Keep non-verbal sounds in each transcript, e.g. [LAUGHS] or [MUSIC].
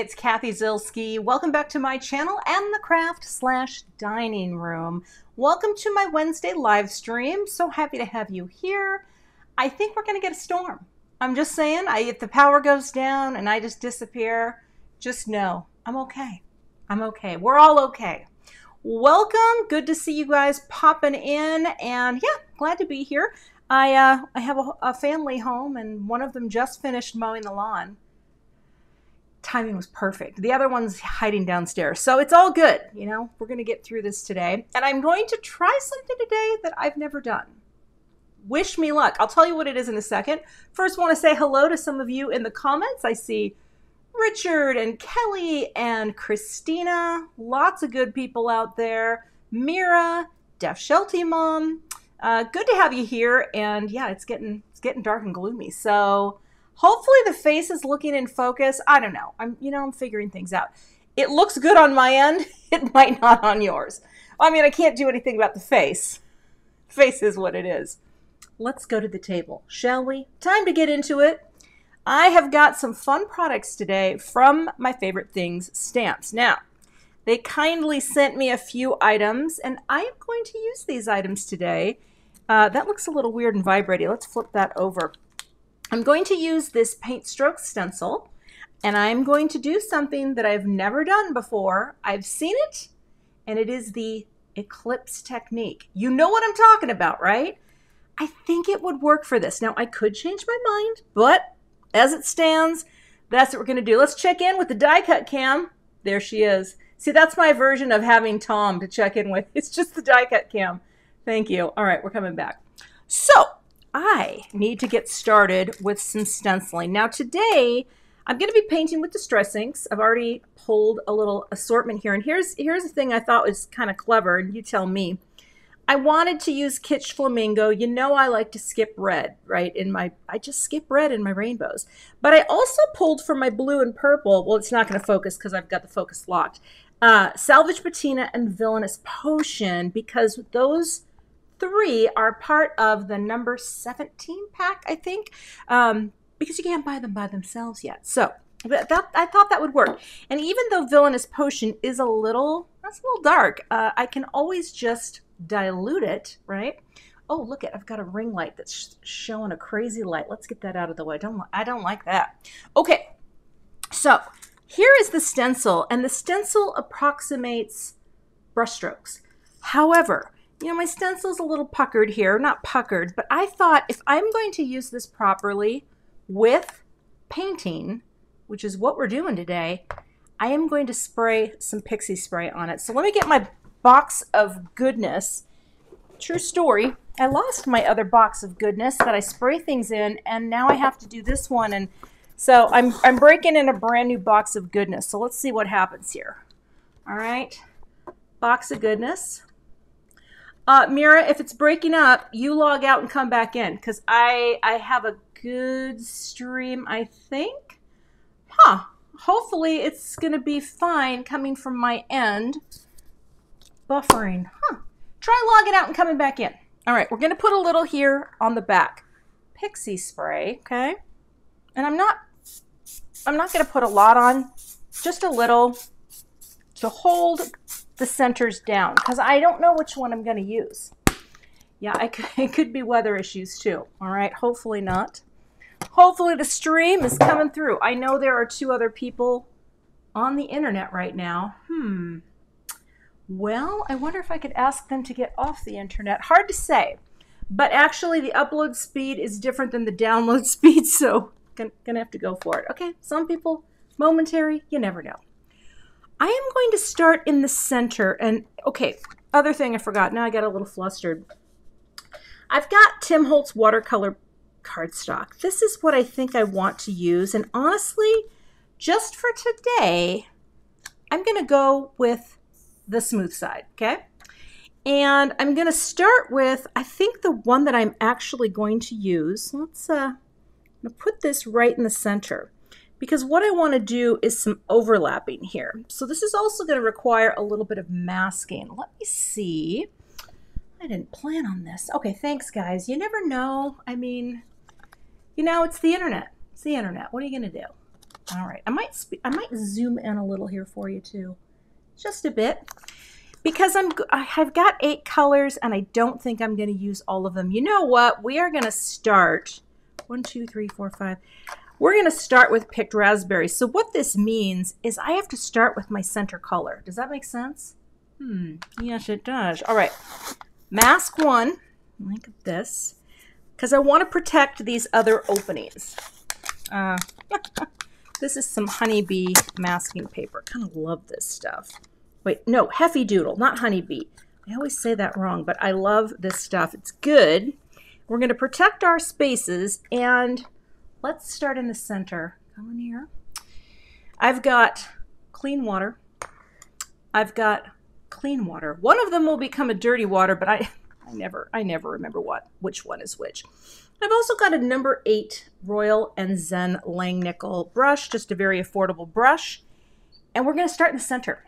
it's Cathy Zielske. Welcome back to my channel and the craft slash dining room. Welcome to my Wednesday live stream. So happy to have you here. I think we're going to get a storm. I'm just saying, I, if the power goes down and I just disappear, just know I'm okay. I'm okay. We're all okay. Welcome. Good to see you guys popping in. And yeah, glad to be here. I, uh, I have a, a family home and one of them just finished mowing the lawn timing was perfect. The other one's hiding downstairs. So it's all good. You know, we're going to get through this today. And I'm going to try something today that I've never done. Wish me luck. I'll tell you what it is in a second. First, want to say hello to some of you in the comments. I see Richard and Kelly and Christina. Lots of good people out there. Mira, Deaf Shelty Mom. Uh, good to have you here. And yeah, it's getting it's getting dark and gloomy. So Hopefully the face is looking in focus. I don't know. I'm, you know, I'm figuring things out. It looks good on my end. [LAUGHS] It might not on yours. I mean, I can't do anything about the face. Face is what it is. Let's go to the table, shall we? Time to get into it. I have got some fun products today from my favorite things stamps. Now, they kindly sent me a few items, and I am going to use these items today. Uh, that looks a little weird and vibrating. Let's flip that over. I'm going to use this paint stroke stencil and I'm going to do something that I've never done before. I've seen it and it is the eclipse technique. You know what I'm talking about, right? I think it would work for this. Now, I could change my mind, but as it stands, that's what we're going to do. Let's check in with the die cut cam. There she is. See, that's my version of having Tom to check in with. [LAUGHS] It's just the die cut cam. Thank you. All right, we're coming back. So, I need to get started with some stenciling. Now today, I'm going to be painting with Distress Inks. I've already pulled a little assortment here. And here's, here's the thing I thought was kind of clever, and you tell me. I wanted to use Kitsch Flamingo. You know I like to skip red, right? In my, I just skip red in my rainbows. But I also pulled from my blue and purple. Well, it's not going to focus because I've got the focus locked. Uh, Salvage Patina and Villainous Potion because those three are part of the number 17 pack, I think, um, because you can't buy them by themselves yet. So that, I thought that would work. And even though Villainous Potion is a little, that's a little dark, uh, I can always just dilute it, right? Oh, look at, I've got a ring light that's showing a crazy light. Let's get that out of the way. I don't, I don't like that. Okay, so here is the stencil, and the stencil approximates brushstrokes. However, you know, my stencil's a little puckered here, not puckered, but I thought if I'm going to use this properly with painting, which is what we're doing today, I am going to spray some pixie spray on it. So let me get my box of goodness. True story. I lost my other box of goodness that I spray things in, and now I have to do this one. And so I'm, I'm breaking in a brand new box of goodness. So let's see what happens here. All right. Box of goodness. Uh, Mira, if it's breaking up, you log out and come back in because I I have a good stream. I think, huh? Hopefully, it's gonna be fine coming from my end. Buffering, huh? Try logging out and coming back in. All right, we're gonna put a little here on the back, pixie spray, okay? And I'm not I'm not gonna put a lot on, just a little to hold the centers down because I don't know which one I'm going to use. Yeah, could, [LAUGHS] it could be weather issues too. All right, hopefully not. Hopefully the stream is coming through. I know there are two other people on the internet right now. Hmm. Well, I wonder if I could ask them to get off the internet. Hard to say. But actually, the upload speed is different than the download [LAUGHS] speed, so gonna have to go for it. Okay, some people, momentary, you never know. I am going to start in the center. And okay, other thing I forgot. Now I got a little flustered. I've got Tim Holtz watercolor cardstock. This is what I think I want to use. And honestly, just for today, I'm going to go with the smooth side, okay? And I'm going to start with, I think the one that I'm actually going to use. Let's uh, put this right in the center because what I want to do is some overlapping here. So this is also going to require a little bit of masking. Let me see. I didn't plan on this. Okay, thanks guys. You never know. I mean, you know, it's the internet. It's the internet. What are you going to do? All right, I might I might zoom in a little here for you too, just a bit, because I'm I've got eight colors and I don't think I'm going to use all of them. You know what? We are going to start one, two, three, four, five. We're going to start with picked raspberries. So what this means is I have to start with my center color. Does that make sense? Hmm. Yes, it does. All right. Mask one. Look at this. Because I want to protect these other openings. Uh, [LAUGHS] this is some honeybee masking paper. kind of love this stuff. Wait, no, Heffy Doodle, not honeybee. I always say that wrong, but I love this stuff. It's good. We're going to protect our spaces, and let's start in the center. Come in here. I've got clean water. I've got clean water. One of them will become a dirty water, but I, I never, I never remember what, which one is which. I've also got a number eight Royal and Zen Langnickel brush, just a very affordable brush. And we're going to start in the center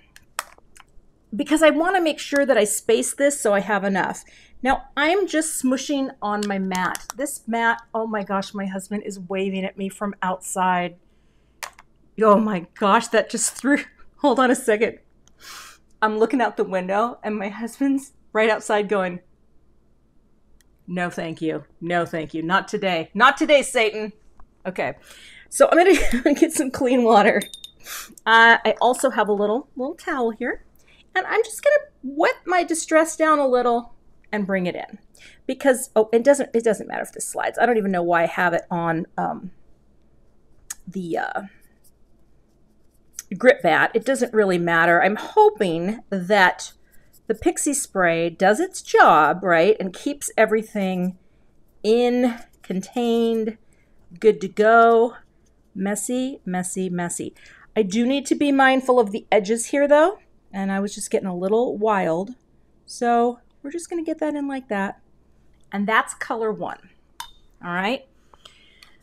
because I want to make sure that I space this so I have enough. Now I'm just smushing on my mat. This mat, oh my gosh, my husband is waving at me from outside. Oh my gosh, that just threw, [LAUGHS] hold on a second. I'm looking out the window and my husband's right outside going, no, thank you. No, thank you. Not today. Not today, Satan. Okay. So I'm going [LAUGHS] to get some clean water. Uh, I also have a little little towel here. And I'm just going to wet my distress down a little and bring it in. Because, oh, it doesn't, it doesn't matter if this slides. I don't even know why I have it on um, the uh, grip mat. It doesn't really matter. I'm hoping that the pixie spray does its job, right, and keeps everything in, contained, good to go. Messy, messy, messy. I do need to be mindful of the edges here though, and I was just getting a little wild. So we're just gonna get that in like that. And that's color one, all right?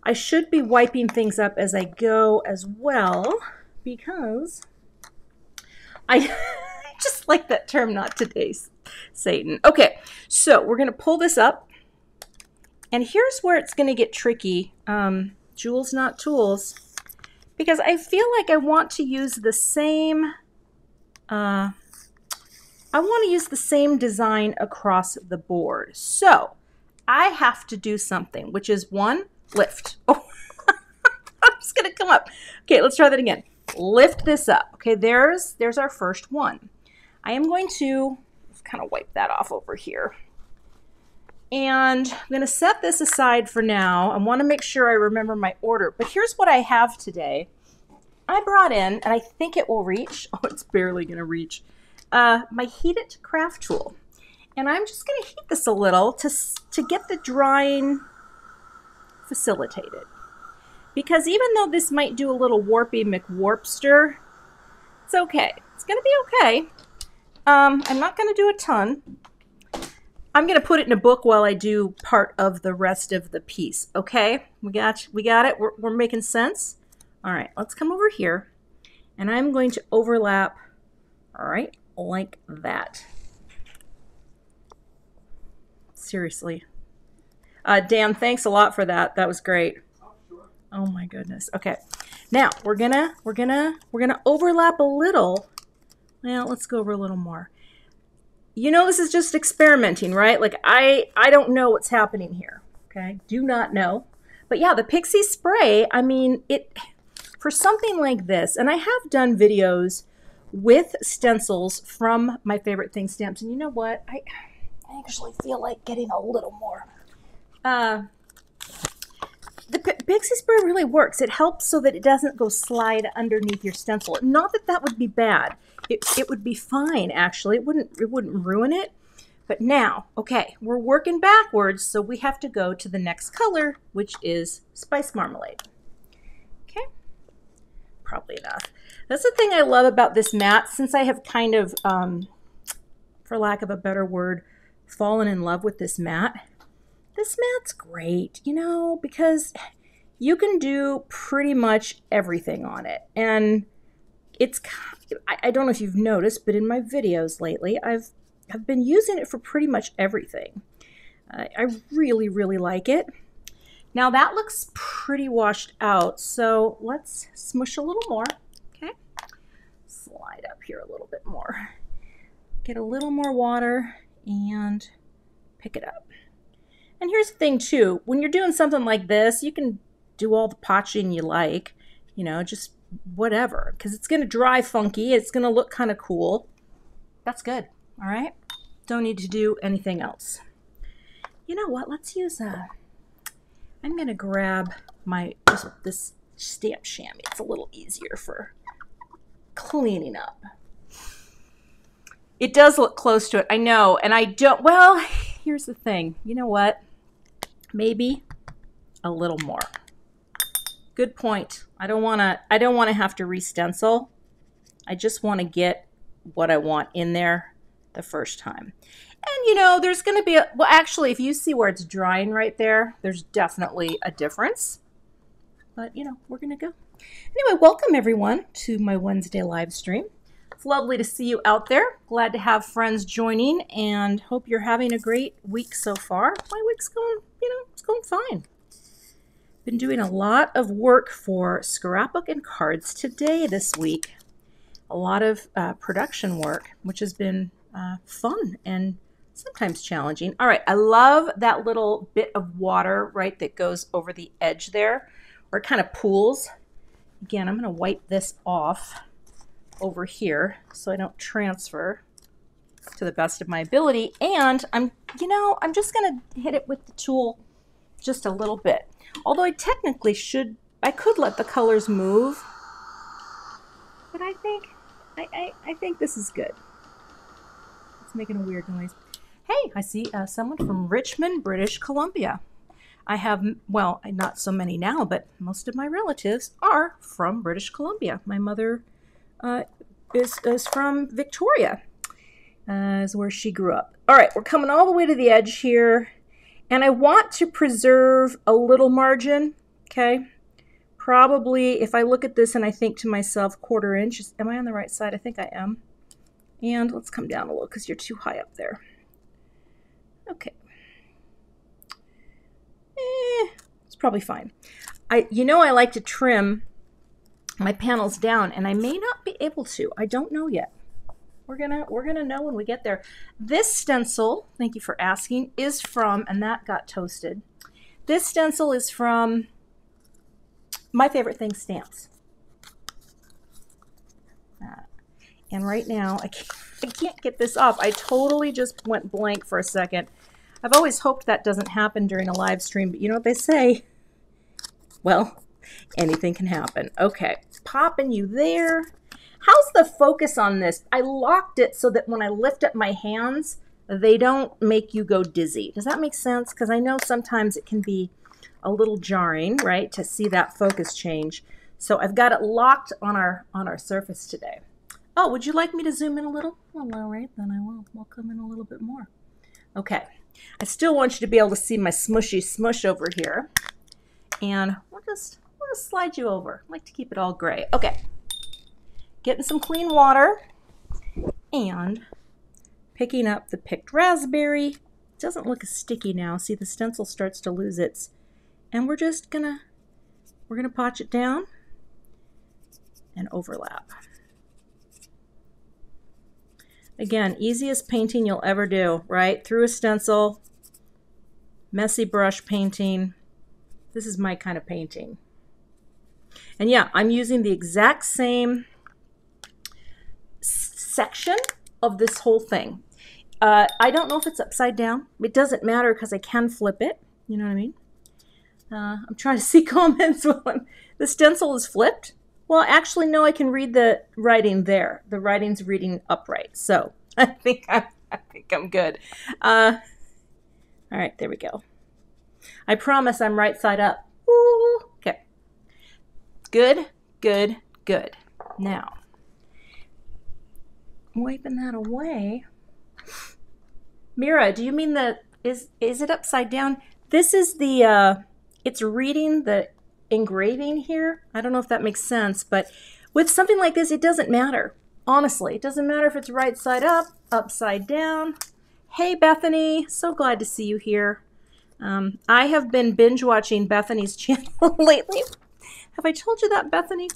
I should be wiping things up as I go as well because I [LAUGHS] just like that term, not today's Satan. Okay, so we're going to pull this up. And here's where it's going to get tricky. Um, jewels, not tools. Because I feel like I want to use the same... Uh, I want to use the same design across the board. So I have to do something, which is one, lift. [LAUGHS] Oh, [LAUGHS] I'm just going to come up. Okay, let's try that again. Lift this up. Okay, there's there's our first one. I am going to kind of wipe that off over here. And I'm going to set this aside for now. I want to make sure I remember my order. But here's what I have today. I brought in, and I think it will reach. [LAUGHS] Oh, it's barely going to reach. Uh, my heated craft tool. And I'm just going to heat this a little to, to get the drying facilitated. Because even though this might do a little warpy McWarpster, it's okay. It's going to be okay. Um, I'm not going to do a ton. I'm going to put it in a book while I do part of the rest of the piece. Okay, we got we got it. We're, we're making sense. All right, let's come over here, and I'm going to overlap. All right, like that. Seriously, uh, Dan, thanks a lot for that. That was great. Oh my goodness. Okay, now we're gonna we're gonna we're gonna overlap a little well, let's go over a little more. You know this is just experimenting, right? Like I I don't know what's happening here. Okay? Do not know. But yeah, the Pixie spray, I mean, it for something like this, and I have done videos with stencils from my favorite thing stamps. And you know what? I actually feel like getting a little more. Uh the Pixie Spray really works. It helps so that it doesn't go slide underneath your stencil. Not that that would be bad. It, it would be fine, actually. It wouldn't, it wouldn't ruin it. But now, okay, we're working backwards, so we have to go to the next color, which is Spice Marmalade. Okay, probably enough. That's the thing I love about this mat, since I have kind of, um, for lack of a better word, fallen in love with this mat this mat's great, you know, because you can do pretty much everything on it. And it's, I don't know if you've noticed, but in my videos lately, I've, I've been using it for pretty much everything. I really, really like it. Now that looks pretty washed out, so let's smush a little more, okay? Slide up here a little bit more. Get a little more water and pick it up. And here's the thing too, when you're doing something like this, you can do all the potching you like, you know, just whatever, because it's going to dry funky. It's going to look kind of cool. That's good, all right? Don't need to do anything else. You know what, let's use a, I'm going to grab my, just this stamp chamois. It's a little easier for cleaning up. It does look close to it, I know, and I don't, well, here's the thing. You know what? Maybe a little more. Good point. I don't want to I don't want to have to re-stencil. I just want to get what I want in there the first time. And you know, there's going to be a well actually if you see where it's drying right there, there's definitely a difference. But, you know, we're going to go. Anyway, welcome everyone to my Wednesday live stream. It's lovely to see you out there. Glad to have friends joining and hope you're having a great week so far. My week's going, you know, it's going fine. Been doing a lot of work for scrapbook and cards today this week. A lot of uh, production work, which has been uh, fun and sometimes challenging. All right, I love that little bit of water, right, that goes over the edge there, or it kind of pools. Again, I'm going to wipe this off over here so I don't transfer to the best of my ability. And I'm, you know, I'm just going to hit it with the tool just a little bit. Although I technically should, I could let the colors move. But I think, I, I, I think this is good. It's making a weird noise. Hey, I see uh, someone from Richmond, British Columbia. I have, well, not so many now, but most of my relatives are from British Columbia. My mother uh, is, is from Victoria, uh, is where she grew up. All right, we're coming all the way to the edge here, and I want to preserve a little margin, okay? Probably, if I look at this and I think to myself, quarter inch, am I on the right side? I think I am. And let's come down a little because you're too high up there. Okay. Eh, it's probably fine. I, you know I like to trim my panels down and I may not be able to. I don't know yet. We're gonna we're gonna know when we get there. This stencil, thank you for asking, is from and that got toasted. This stencil is from my favorite thing stamps. Uh, and right now I can't, I can't get this off. I totally just went blank for a second. I've always hoped that doesn't happen during a live stream, but you know what they say? Well, anything can happen. Okay, popping you there. How's the focus on this? I locked it so that when I lift up my hands, they don't make you go dizzy. Does that make sense? Because I know sometimes it can be a little jarring, right, to see that focus change. So I've got it locked on our on our surface today. Oh, would you like me to zoom in a little? Well, all right, then I will. We'll come in a little bit more. Okay. I still want you to be able to see my smushy smush over here. And we'll just to slide you over. I like to keep it all gray. Okay. Getting some clean water and picking up the picked raspberry. It doesn't look as sticky now. See, the stencil starts to lose its. And we're just gonna, we're gonna potch it down and overlap. Again, easiest painting you'll ever do, right? Through a stencil, messy brush painting. This is my kind of painting. And yeah, I'm using the exact same section of this whole thing. Uh, I don't know if it's upside down. It doesn't matter because I can flip it. You know what I mean? Uh, I'm trying to [LAUGHS] see comments. the stencil is flipped. Well, actually, no, I can read the writing there. The writing's reading upright. So [LAUGHS] I think I'm, I think I'm good. Uh, all right, there we go. I promise I'm right side up. Ooh. Good, good, good. Now, wiping that away. Mira, do you mean the is is it upside down? This is the uh it's reading the engraving here. I don't know if that makes sense, but with something like this, it doesn't matter. Honestly, it doesn't matter if it's right side up, upside down. Hey, Bethany, so glad to see you here. Um, I have been binge watching Bethany's [LAUGHS] channel lately. Have I told you that, Bethany?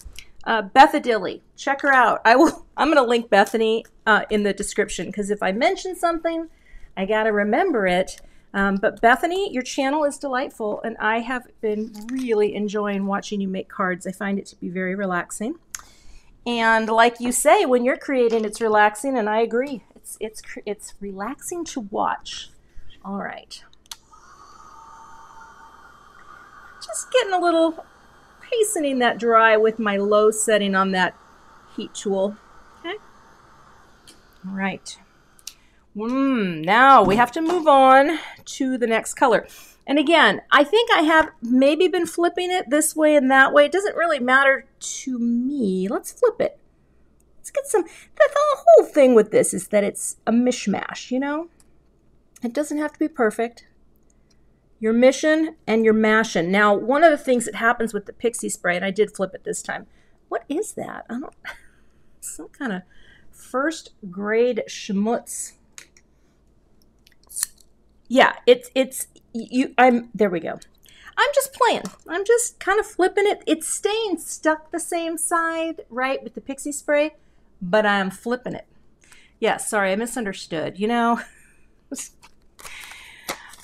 Uh, Bethadilly. Check her out. I will. [LAUGHS] I'm going to link Bethany uh, in the description because if I mention something, I got to remember it. Um, but Bethany, your channel is delightful, and I have been really enjoying watching you make cards. I find it to be very relaxing. And like you say, when you're creating, it's relaxing, and I agree. It's it's it's relaxing to watch. All right. Just getting a little hastening that dry with my low setting on that heat tool. Okay. All right. Mm, now we have to move on to the next color. And again, I think I have maybe been flipping it this way and that way. It doesn't really matter to me. Let's flip it. Let's get some. The whole thing with this is that it's a mishmash, you know? It doesn't have to be perfect. Your mission and your mashing. Now, one of the things that happens with the pixie spray, and I did flip it this time. What is that? I don't. [LAUGHS] Some kind of first grade schmutz yeah, it's it's you. I'm there. We go. I'm just playing. I'm just kind of flipping it. It's staying stuck the same side, right, with the pixie spray, but I'm flipping it. Yeah, sorry, I misunderstood. You know. [LAUGHS]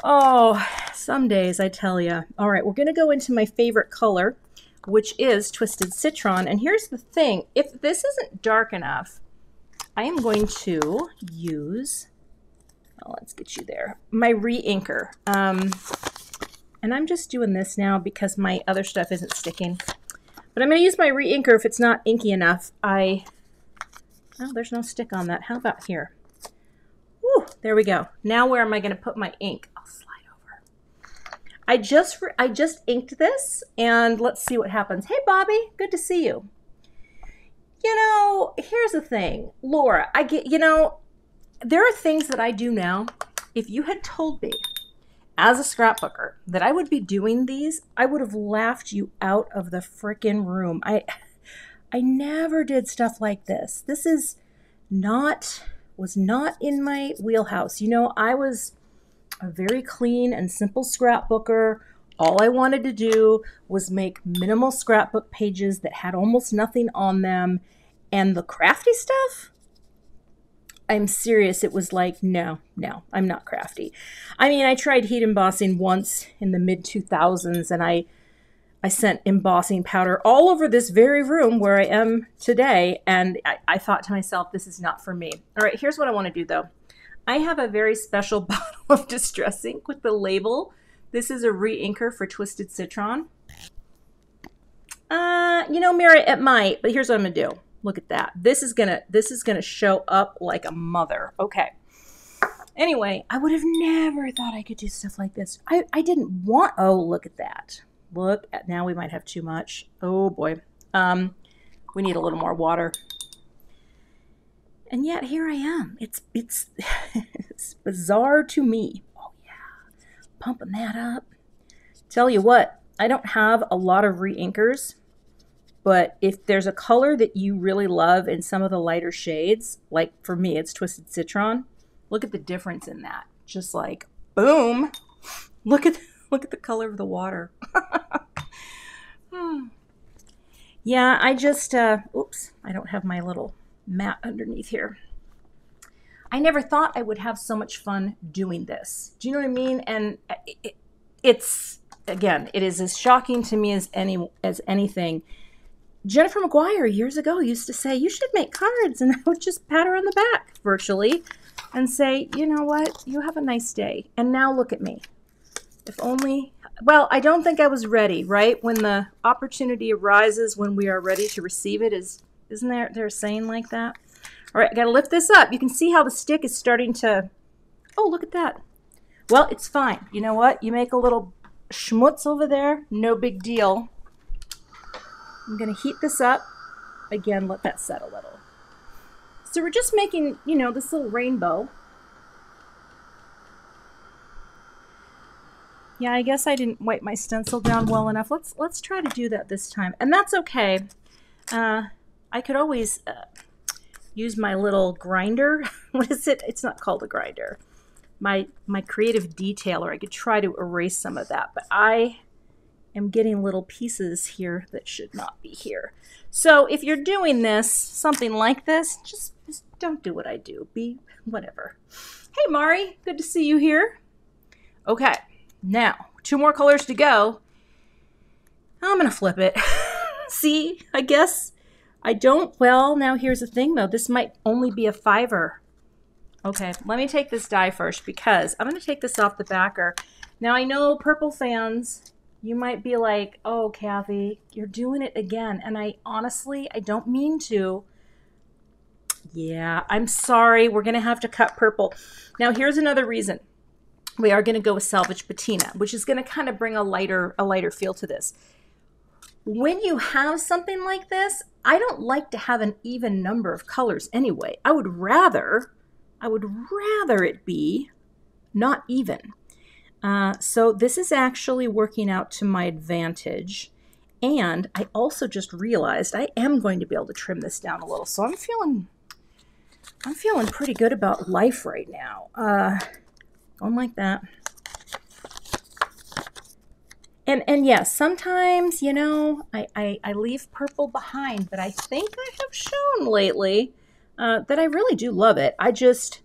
oh, some days I tell you. All right, we're gonna go into my favorite color, which is Twisted Citron. And here's the thing: if this isn't dark enough, I am going to use Oh, let's get you there. My re-inker. Um, and I'm just doing this now because my other stuff isn't sticking. But I'm going to use my re-inker if it's not inky enough. I, oh, there's no stick on that. How about here? Woo, there we go. Now where am I going to put my ink? Slide just, I just inked this and let's see what happens. Hey, Bobby, good to see you. You know, here's the thing. Laura, I get, you know, there are things that I do now. If you had told me as a scrapbooker that I would be doing these, I would have laughed you out of the freaking room. I I never did stuff like this. This is not was not in my wheelhouse. You know, I was a very clean and simple scrapbooker. All I wanted to do was make minimal scrapbook pages that had almost nothing on them. And the crafty stuff, I'm serious. It was like, no, no, I'm not crafty. I mean, I tried heat embossing once in the mid 2000s and I I sent embossing powder all over this very room where I am today. And I, I thought to myself, this is not for me. All right, here's what I want to do though. I have a very special [LAUGHS] bottle of Distress ink with the label. This is a re-inker for Twisted Citron. Uh, you know, Mary, it might, but here's what I'm to do. Look at that. This is gonna this is gonna show up like a mother. Okay. Anyway, I would have never thought I could do stuff like this. I, I didn't want oh look at that. Look at now we might have too much. Oh boy. Um we need a little more water. And yet here I am. It's it's [LAUGHS] it's bizarre to me. Oh yeah. Pumping that up. Tell you what, I don't have a lot of re-inkers but if there's a color that you really love in some of the lighter shades, like for me, it's Twisted Citron, look at the difference in that. Just like, boom. Look at [LAUGHS] look at the color of the water. [LAUGHS] yeah, I just, uh, oops, I don't have my little mat underneath here. I never thought I would have so much fun doing this. Do you know what I mean? And it, it's, again, it is as shocking to me as any as anything Jennifer McGuire years ago used to say, You should make cards. And [LAUGHS] I would just pat her on the back virtually and say, You know what? You have a nice day. And now look at me. If only, well, I don't think I was ready, right? When the opportunity arises when we are ready to receive it, is, isn't there, there a saying like that? All right, I got to lift this up. You can see how the stick is starting to, oh, look at that. Well, it's fine. You know what? You make a little schmutz over there, no big deal. I'm going to heat this up. Again, let that set a little. So we're just making, you know, this little rainbow. Yeah, I guess I didn't wipe my stencil down well enough. Let's let's try to do that this time. And that's okay. Uh, I could always uh, use my little grinder. [LAUGHS] what is it? It's not called a grinder. my my creative detailer, I could try to erase some of that, but I am getting little pieces here that should not be here. So if you're doing this, something like this, just, just don't do what I do. Be whatever. Hey Mari, good to see you here. Okay, now two more colors to go. I'm gonna flip it. [LAUGHS] see, I guess I don't, well, now here's the thing though. This might only be a fiver. Okay, let me take this die first because I'm going to take this off the backer. Now I know purple fans, you might be like, oh, Cathy, you're doing it again. And I honestly, I don't mean to. Yeah, I'm sorry. We're going to have to cut purple. Now here's another reason. We are going to go with salvage patina, which is going to kind of bring a lighter, a lighter feel to this when you have something like this, I don't like to have an even number of colors anyway. I would rather, I would rather it be not even. Uh, so this is actually working out to my advantage. And I also just realized I am going to be able to trim this down a little. So I'm feeling, I'm feeling pretty good about life right now. Uh, going like that. And, and yes, sometimes, you know, I, I, I, leave purple behind, but I think I have shown lately uh, that I really do love it. I just,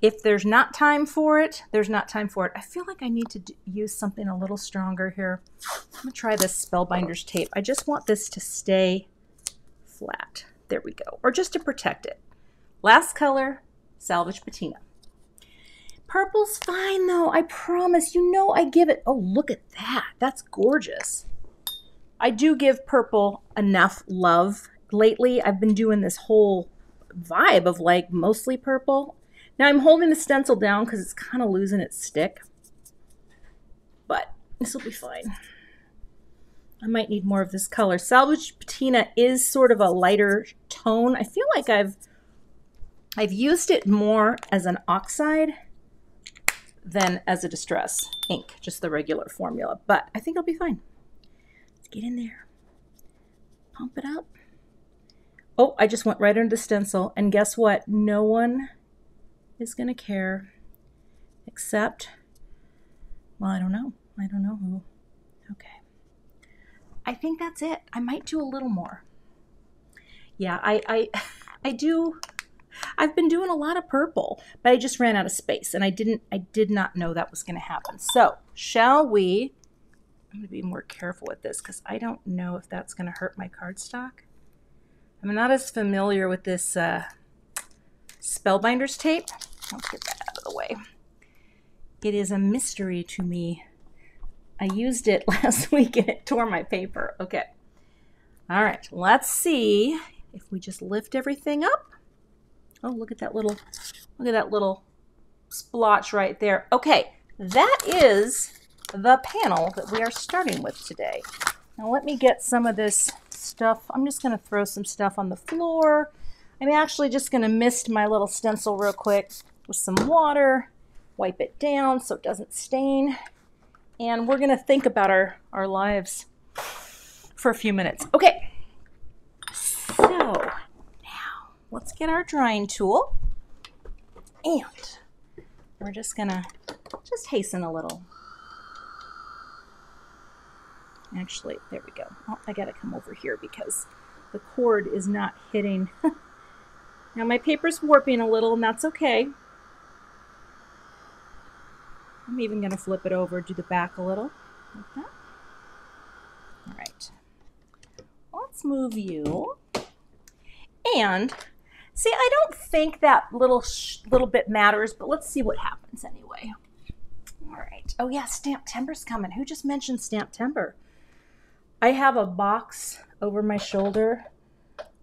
if there's not time for it, there's not time for it. I feel like I need to use something a little stronger here. I'm to try this Spellbinders tape. I just want this to stay flat. There we go. Or just to protect it. Last color, Salvage Patina. Purple's fine though, I promise. You know I give it. Oh, look at that. That's gorgeous. I do give purple enough love. Lately, I've been doing this whole vibe of like mostly purple. Now I'm holding the stencil down because it's kind of losing its stick. But this will be fine. I might need more of this color. Salvage Patina is sort of a lighter tone. I feel like I've I've used it more as an oxide than as a distress ink, just the regular formula. But I think I'll be fine. Let's get in there. Pump it up. Oh, I just went right under the stencil. And guess what? No one is going to care except, well, I don't know. I don't know who. Okay. I think that's it. I might do a little more. Yeah, I, I, [LAUGHS] I do I've been doing a lot of purple, but I just ran out of space and I didn't I did not know that was going to happen. So, shall we I'm going to be more careful with this cuz I don't know if that's going to hurt my cardstock. I'm not as familiar with this uh, Spellbinders tape. Let's get that out of the way. It is a mystery to me. I used it [LAUGHS] last week and it tore my paper. Okay. All right, let's see if we just lift everything up. Oh, look at that little, look at that little splotch right there. Okay, that is the panel that we are starting with today. Now let me get some of this stuff. I'm just going to throw some stuff on the floor. I'm actually just going to mist my little stencil real quick with some water, wipe it down so it doesn't stain, and we're going to think about our, our lives for a few minutes. Okay, so let's get our drying tool and we're just gonna just hasten a little. Actually, there we go. Oh, I gotta come over here because the cord is not hitting. [LAUGHS] now my paper's warping a little and that's okay. I'm even gonna flip it over, do the back a little. Like that. All right. Let's move you. And See, I don't think that little little bit matters, but let's see what happens anyway. All right. Oh yeah, STAMPtember's coming. Who just mentioned STAMPtember? I have a box over my shoulder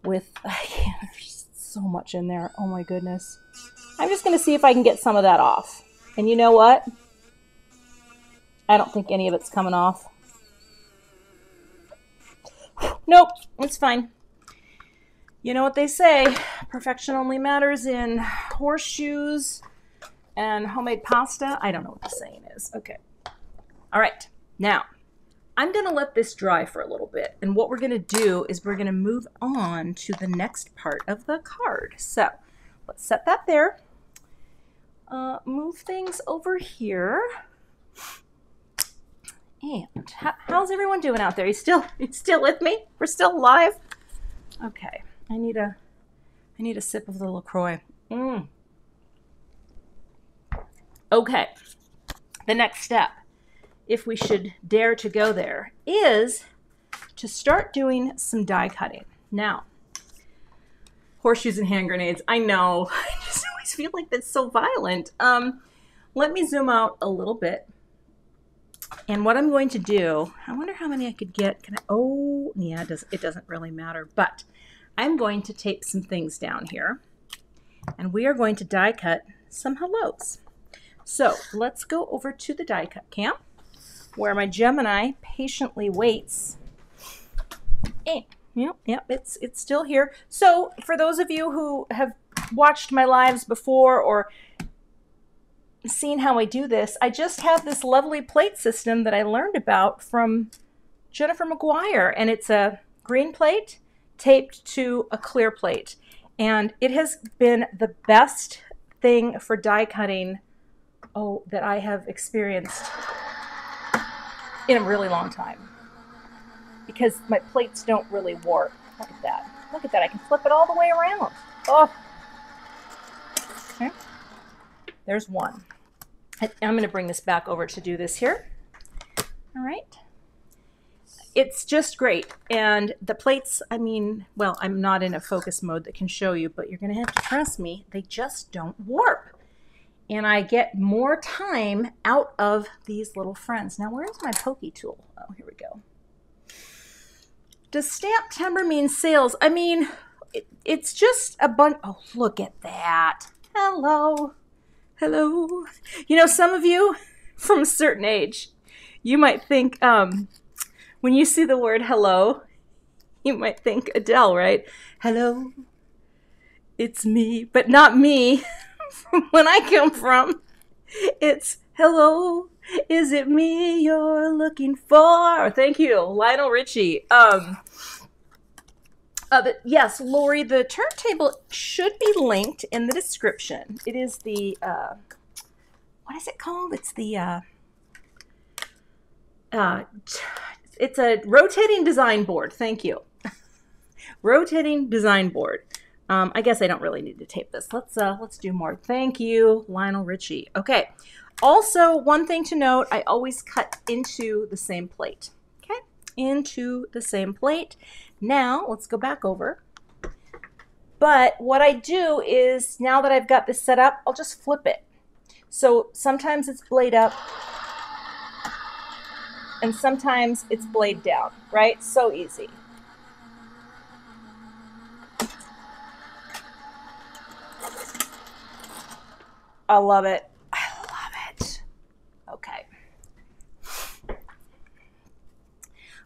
with [LAUGHS] there's so much in there. Oh my goodness. I'm just going to see if I can get some of that off. And you know what? I don't think any of it's coming off. Nope, it's fine. You know what they say perfection only matters in horseshoes and homemade pasta. I don't know what the saying is. Okay. All right. Now, I'm going to let this dry for a little bit. And what we're going to do is we're going to move on to the next part of the card. So let's set that there. uh, move things over here. And how's everyone doing out there? You still [LAUGHS] you still with me? We're still live? Okay, I need a I need a sip of the Lacroix. Mm. Okay, the next step, if we should dare to go there, is to start doing some die cutting. Now, horseshoes and hand grenades. I know. [LAUGHS] I just always feel like that's so violent. Um, let me zoom out a little bit. And what I'm going to do, I wonder how many I could get. Can I, oh, yeah, it, does, it doesn't really matter. But I'm going to tape some things down here. And we are going to die cut some hellos. So let's go over to the die cut camp where my Gemini patiently waits. And Yep, yep, it's it's still here. So for those of you who have watched my lives before or seen how I do this, I just have this lovely plate system that I learned about from Jennifer McGuire, and it's a green plate taped to a clear plate. And it has been the best thing for die cutting oh that I have experienced in a really long time because my plates don't really warp. Look at that. Look at that. I can flip it all the way around. Oh. Okay. There's one. I'm going to bring this back over to do this here. All right. It's just great. And the plates, I mean, well, I'm not in a focus mode that can show you, but you're going to have to trust me. They just don't warp. And I get more time out of these little friends. Now, where's my pokey tool? Oh, here we go. Does STAMPtember mean sales? I mean, it, it's just a bunch. Oh, look at that. Hello. Hello. You know, some of you from a certain age, you might think, um, when you see the word hello, you might think Adele, right? Hello. It's me, but not me. [LAUGHS] when I come from, it's hello. Is it me you're looking for? Thank you, Lionel Richie. Um, uh, but yes, Lori, the turntable should be linked in the description. It is the, uh, what is it called? It's the, uh, uh, it's a rotating design board. Thank you. [LAUGHS] rotating design board. Um, I guess I don't really need to tape this. Let's uh, let's do more. Thank you, Lionel Richie. Okay. Also, one thing to note, I always cut into the same plate. Okay, into the same plate. Now, let's go back over. But what I do is, now that I've got this set up, I'll just flip it. So sometimes it's blade up, and sometimes it's blade down, right? So easy. I love it. I love it. Okay.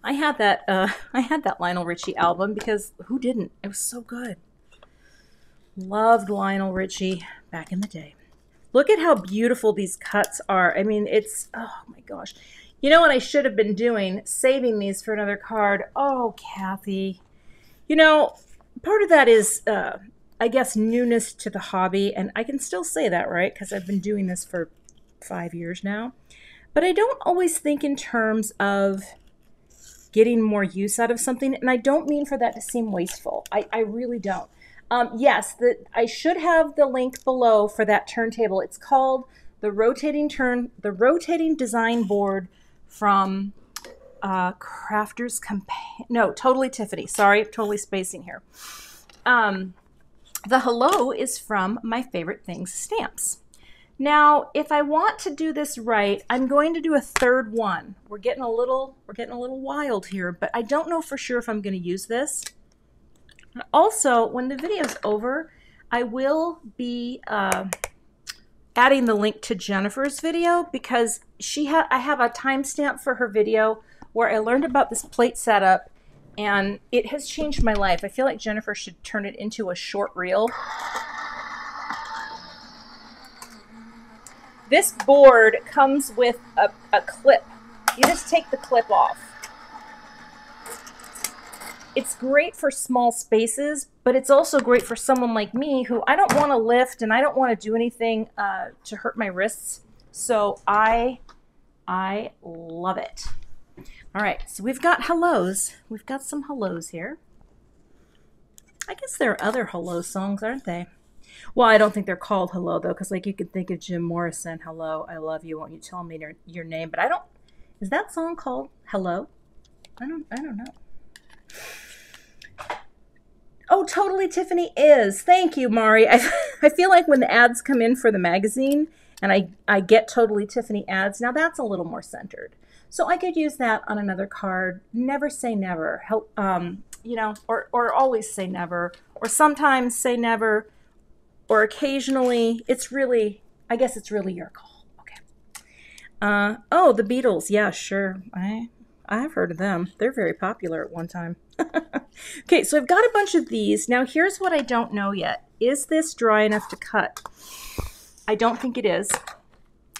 I had that uh, I had that Lionel Richie album because who didn't? It was so good. Loved Lionel Richie back in the day. Look at how beautiful these cuts are. I mean, it's oh my gosh. You know what I should have been doing? Saving these for another card. Oh, Cathy. You know, part of that is uh, I guess newness to the hobby, and I can still say that, right? Because I've been doing this for five years now. But I don't always think in terms of getting more use out of something. And I don't mean for that to seem wasteful. I, I really don't. Um, yes, the, I should have the link below for that turntable. It's called the rotating turn, the rotating design board from uh, Crafters Companion. No, totally Tiffany. Sorry, totally spacing here. Um, the hello is from my favorite things stamps. Now, if I want to do this right, I'm going to do a third one. We're getting a little, we're getting a little wild here, but I don't know for sure if I'm going to use this. Also, when the video is over, I will be uh, adding the link to Jennifer's video because she ha I have a timestamp for her video where I learned about this plate setup and it has changed my life. I feel like Jennifer should turn it into a short reel This board comes with a, a clip. You just take the clip off. It's great for small spaces, but it's also great for someone like me who I don't want to lift and I don't want to do anything uh, to hurt my wrists. So I, I love it. All right, so we've got hellos. We've got some hellos here. I guess there are other hello songs, aren't they? Well, I don't think they're called hello though, because like you could think of Jim Morrison, "Hello, I love you, won't you tell me your, your name?" But I don't. Is that song called Hello? I don't. I don't know. Oh, totally, Tiffany is. Thank you, Mari. [LAUGHS] I, I feel like when the ads come in for the magazine and I, I get totally Tiffany ads, now that's a little more centered. So I could use that on another card. Never say never. Help, um, you know, or, or always say never, or sometimes say never, or occasionally. It's really, I guess it's really your call. Okay. Uh, oh, the Beatles. Yeah, sure. I, I've heard of them. They're very popular at one time. [LAUGHS] okay, so I've got a bunch of these. Now, here's what I don't know yet. Is this dry enough to cut? I don't think it is.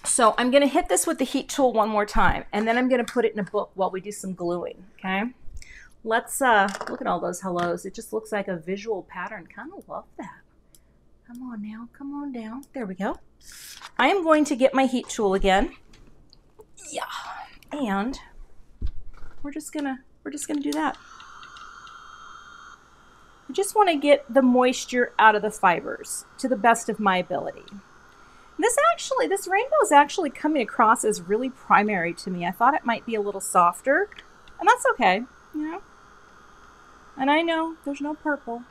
So I'm going to hit this with the heat tool one more time, and then I'm going to put it in a book while we do some gluing, okay? Let's uh, look at all those hellos. It just looks like a visual pattern. Kind of love that. Come on now, come on down. There we go. I am going to get my heat tool again. Yeah, and we're just gonna we're just gonna do that. I just want to get the moisture out of the fibers to the best of my ability. This actually, this rainbow is actually coming across as really primary to me. I thought it might be a little softer, and that's okay, you know. And I know there's no purple.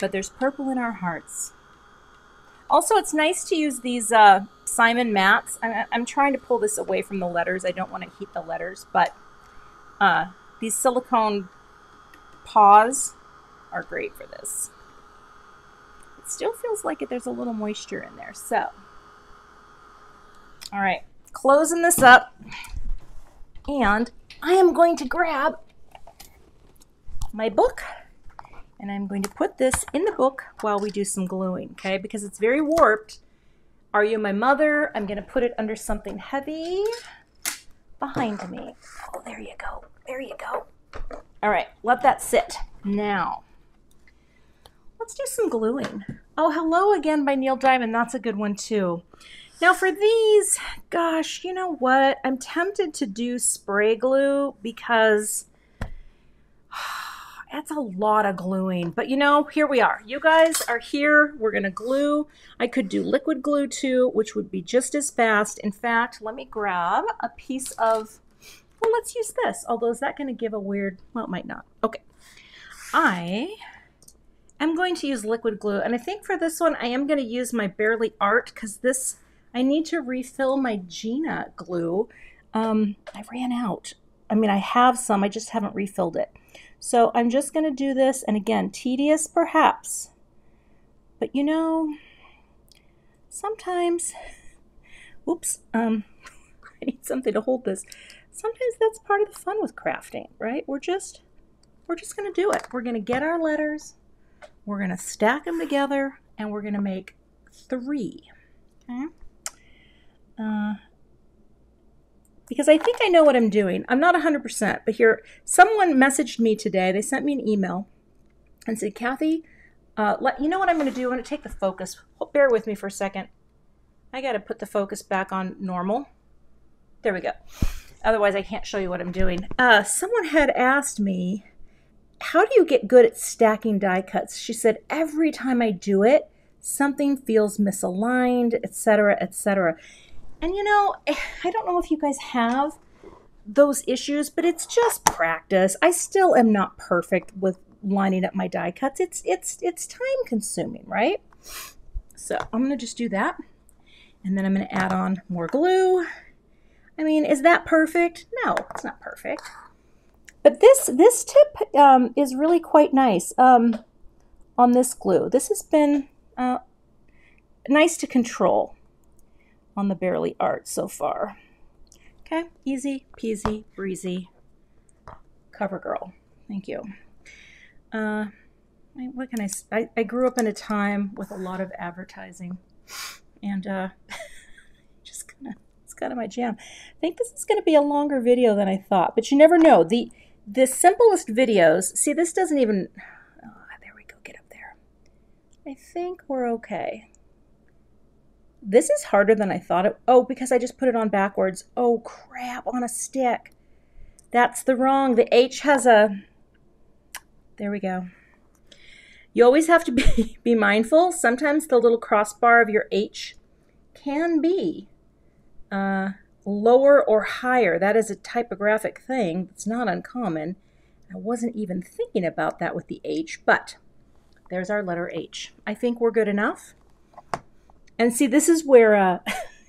But there's purple in our hearts. Also, it's nice to use these uh, Simon mats. I'm, I'm, trying to pull this away from the letters. I don't want to heat the letters, but uh, these silicone paws are great for this. It still feels like it, there's a little moisture in there. So, all right, closing this up. And I am going to grab my book and I'm going to put this in the book while we do some gluing, okay? Because it's very warped. Are You My Mother? I'm going to put it under something heavy behind me. Oh, there you go. There you go. All right, let that sit. Now, let's do some gluing. Oh, Hello Again by Neil Diamond. That's a good one, too. Now, for these, gosh, you know what? I'm tempted to do spray glue because that's a lot of gluing. But you know, here we are. You guys are here. We're going to glue. I could do liquid glue too, which would be just as fast. In fact, let me grab a piece of, well, let's use this. Although, is that going to give a weird, well, it might not. Okay. I am going to use liquid glue. And I think for this one, I am going to use my Bearly Art because this, I need to refill my Gina glue. Um, I ran out. I mean, I have some, I just haven't refilled it. So I'm just going to do this, and again, tedious perhaps, but you know, sometimes, [LAUGHS] oops, um, [LAUGHS] I need something to hold this. Sometimes that's part of the fun with crafting, right? We're just, we're just going to do it. We're going to get our letters, we're going to stack them together, and we're going to make three. Okay. Uh, because I think I know what I'm doing. I'm not 100%, but here, someone messaged me today. They sent me an email and said, Cathy, uh, let, you know what I'm going to do? I'm going to take the focus. Bear with me for a second. I got to put the focus back on normal. There we go. Otherwise, I can't show you what I'm doing. Uh, someone had asked me, how do you get good at stacking die cuts? She said, every time I do it, something feels misaligned, etc., etc. And you know, [SIGHS] I don't know if you guys have those issues, but it's just practice. I still am not perfect with lining up my die cuts. It's it's it's time consuming, right? So I'm gonna just do that. And then I'm gonna add on more glue. I mean, is that perfect? No, it's not perfect. But this this tip um, is really quite nice um, on this glue. This has been uh, nice to control on the Bearly Art so far. Okay, easy peasy breezy. Cover girl. Thank you. Uh, what can I, I? I grew up in a time with a lot of advertising, and uh, [LAUGHS] just gonna it's kind of my jam. I think this is going to be a longer video than I thought, but you never know. The the simplest videos, see this doesn't even, oh, there we go, get up there. I think we're okay. This is harder than I thought it, oh, because I just put it on backwards. Oh crap, on a stick. That's the wrong, the H has a, there we go. You always have to be, [LAUGHS] be mindful. Sometimes the little crossbar of your H can be uh, lower or higher. That is a typographic thing. It's not uncommon. I wasn't even thinking about that with the H, but there's our letter H. I think we're good enough. And see, this is where uh,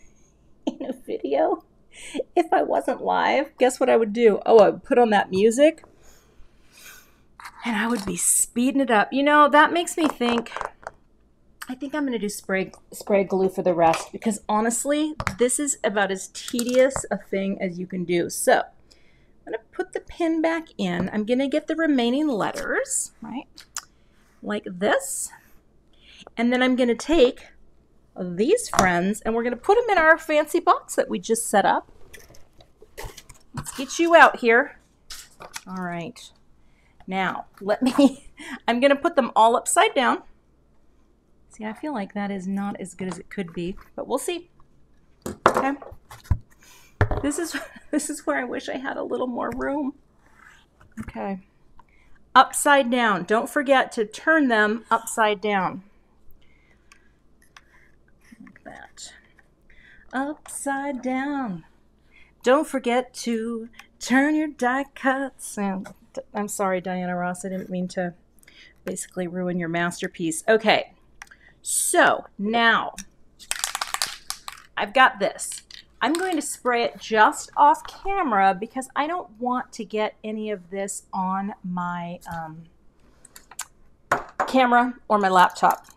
[LAUGHS] in a video, if I wasn't live, guess what I would do? Oh, I would put on that music and I would be speeding it up. You know, that makes me think I think I'm going to do spray spray glue for the rest because honestly, this is about as tedious a thing as you can do. So, I'm going to put the pin back in. I'm going to get the remaining letters, right? Like this. And then I'm going to take these friends and we're going to put them in our fancy box that we just set up. Let's get you out here. All right. Now, let me, [LAUGHS] I'm going to put them all upside down. See, I feel like that is not as good as it could be, but we'll see. Okay. This is, [LAUGHS] this is where I wish I had a little more room. Okay. Upside down. Don't forget to turn them upside down. That. Upside down. Don't forget to turn your die cuts and I'm sorry, Diana Ross. I didn't mean to basically ruin your masterpiece. Okay, so now I've got this. I'm going to spray it just off camera because I don't want to get any of this on my um, camera or my laptop.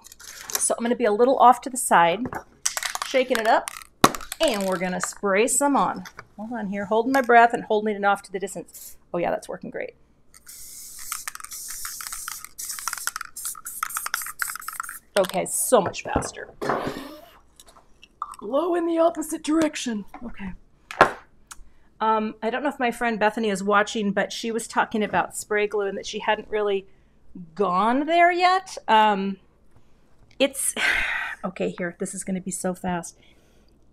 So I'm going to be a little off to the side, shaking it up, and we're going to spray some on. Hold on here, holding my breath and holding it off to the distance. Oh yeah, that's working great. Okay, so much faster. Blow in the opposite direction. Okay. Um, I don't know if my friend Bethany is watching, but she was talking about spray glue and that she hadn't really gone there yet. Um, it's [SIGHS] okay. Here, this is going to be so fast.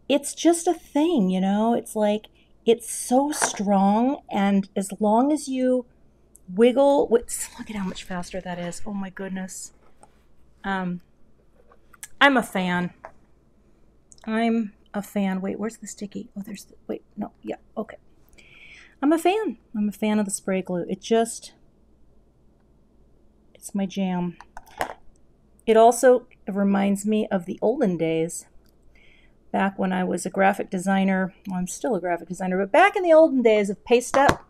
It's just a thing, you know. It's like it's so strong, and as long as you wiggle, [LAUGHS] look at how much faster that is. Oh my goodness. Um, I'm a fan. I'm a fan. Wait, where's the sticky? Oh, there's the, wait, no, yeah, okay. I'm a fan. I'm a fan of the spray glue. It just, it's my jam. It also reminds me of the olden days, back when I was a graphic designer. Well, I'm still a graphic designer, but back in the olden days of Paste Up,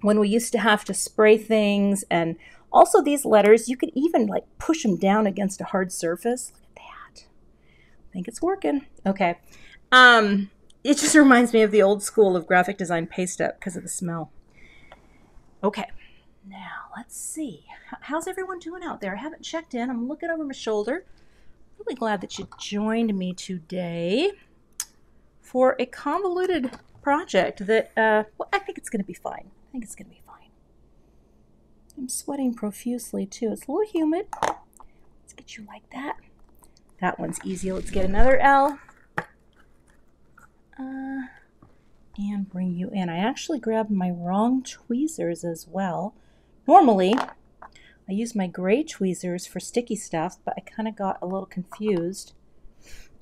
when we used to have to spray things and also, these letters, you could even like push them down against a hard surface. Look at that. I think it's working. Okay. Um, it just [LAUGHS] reminds me of the old school of graphic design paste up because of the smell. Okay. Now, let's see. How's everyone doing out there? I haven't checked in. I'm looking over my shoulder. Really glad that you joined me today for a convoluted project that, uh, well, I think it's going to be fine. I think it's going to be fine. I'm sweating profusely too. It's a little humid. Let's get you like that. That one's easy. Let's get another L. Uh, and bring you in. I actually grabbed my wrong tweezers as well. Normally, I use my gray tweezers for sticky stuff, but I kind of got a little confused.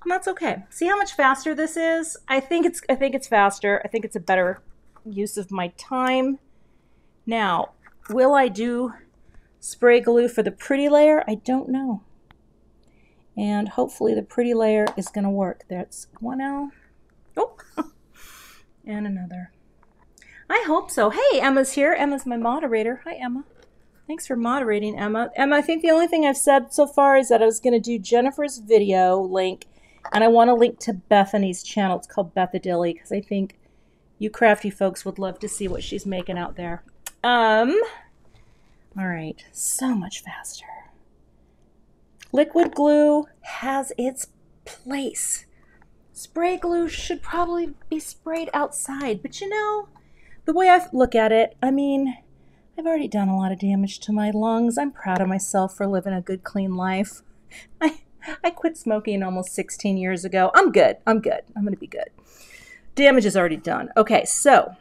And that's okay. See how much faster this is? I think it's I think it's faster. I think it's a better use of my time. Now, Will I do spray glue for the pretty layer? I don't know. And hopefully the pretty layer is going to work. That's one L. Oh, [LAUGHS] and another. I hope so. Hey, Emma's here. Emma's my moderator. Hi, Emma. Thanks for moderating, Emma. Emma, I think the only thing I've said so far is that I was going to do Jennifer's video link, and I want to link to Bethany's channel. It's called Bethadilly, because I think you crafty folks would love to see what she's making out there. Um, all right, so much faster. Liquid glue has its place. spray glue should probably be sprayed outside. But you know, the way I look at it, I mean, I've already done a lot of damage to my lungs. I'm proud of myself for living a good, clean life. [LAUGHS] I, I quit smoking almost 16 years ago. I'm good. I'm good. I'm going to be good. Damage is already done. Okay, so.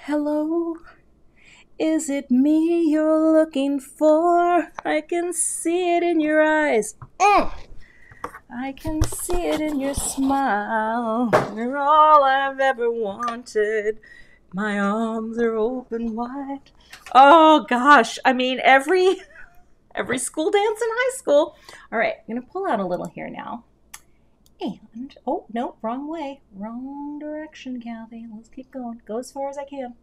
Hello. Is it me you're looking for? I can see it in your eyes. Mm. I can see it in your smile. You're all I've ever wanted. My arms are open wide. Oh gosh, I mean every [LAUGHS] every school dance in high school. All right, I'm gonna pull out a little here now. And oh no, wrong way, wrong direction, Cathy. Let's keep going. Go as far as I can.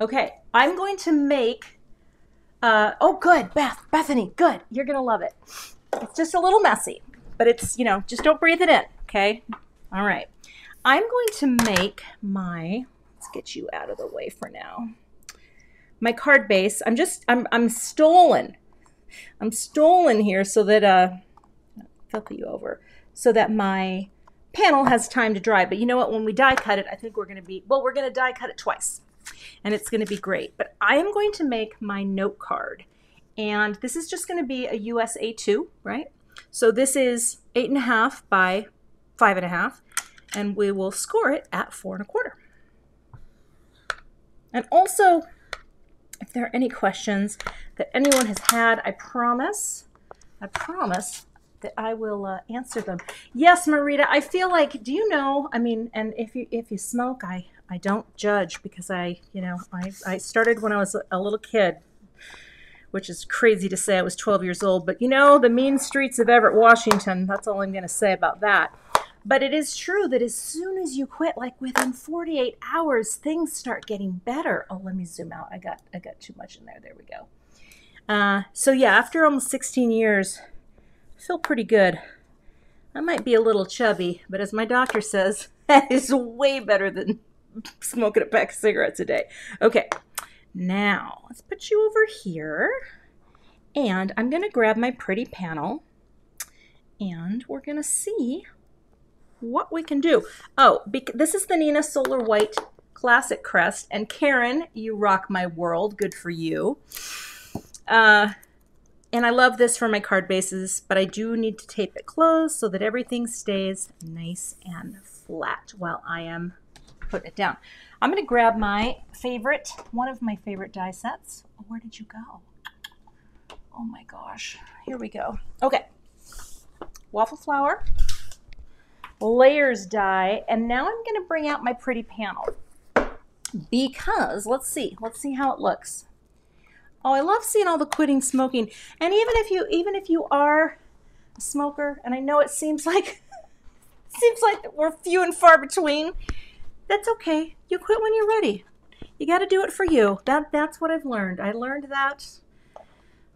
Okay, I'm going to make. Uh, oh, good, Beth, Bethany, good. You're gonna love it. It's just a little messy, but it's you know just don't breathe it in. Okay. All right. I'm going to make my. Get you out of the way for now. My card base. I'm just. I'm. I'm stolen. I'm stolen here so that uh, flip you over so that my panel has time to dry. But you know what? When we die cut it, I think we're going to be, well, we're going to die cut it twice. And it's going to be great. But I am going to make my note card. And this is just going to be a USA 2, right? So this is eight and a half by five and a half. And we will score it at four and a quarter. And also, if there are any questions that anyone has had, I promise, I promise that I will uh, answer them. Yes, Marita, I feel like, do you know, I mean, and if you, if you smoke, I, I don't judge because I, you know, I, I started when I was a little kid, which is crazy to say I was 12 years old, but you know, the mean streets of Everett, Washington, that's all I'm going to say about that. But it is true that as soon as you quit, like within 48 hours, things start getting better. Oh, let me zoom out. I got, I got too much in there. There we go. Uh, so yeah, after almost 16 years, I feel pretty good. I might be a little chubby, but as my doctor says, [LAUGHS] that is way better than [LAUGHS] smoking a pack of cigarettes a day. Okay, now let's put you over here. And I'm going to grab my pretty panel and we're going to see what we can do. Oh, this is the Neenah Solar White Classic Crest. And Karen, you rock my world. Good for you. Uh, and I love this for my card bases, but I do need to tape it closed so that everything stays nice and flat while I am putting it down. I'm going to grab my favorite, one of my favorite die sets. Where did you go? Oh my gosh. Here we go. Okay. Waffle flower, layers die, and now I'm going to bring out my pretty panel because let's see, let's see how it looks. Oh, I love seeing all the quitting smoking. And even if you even if you are a smoker, and I know it seems like [LAUGHS] seems like we're few and far between, that's okay. You quit when you're ready. You got to do it for you. That that's what I've learned. I learned that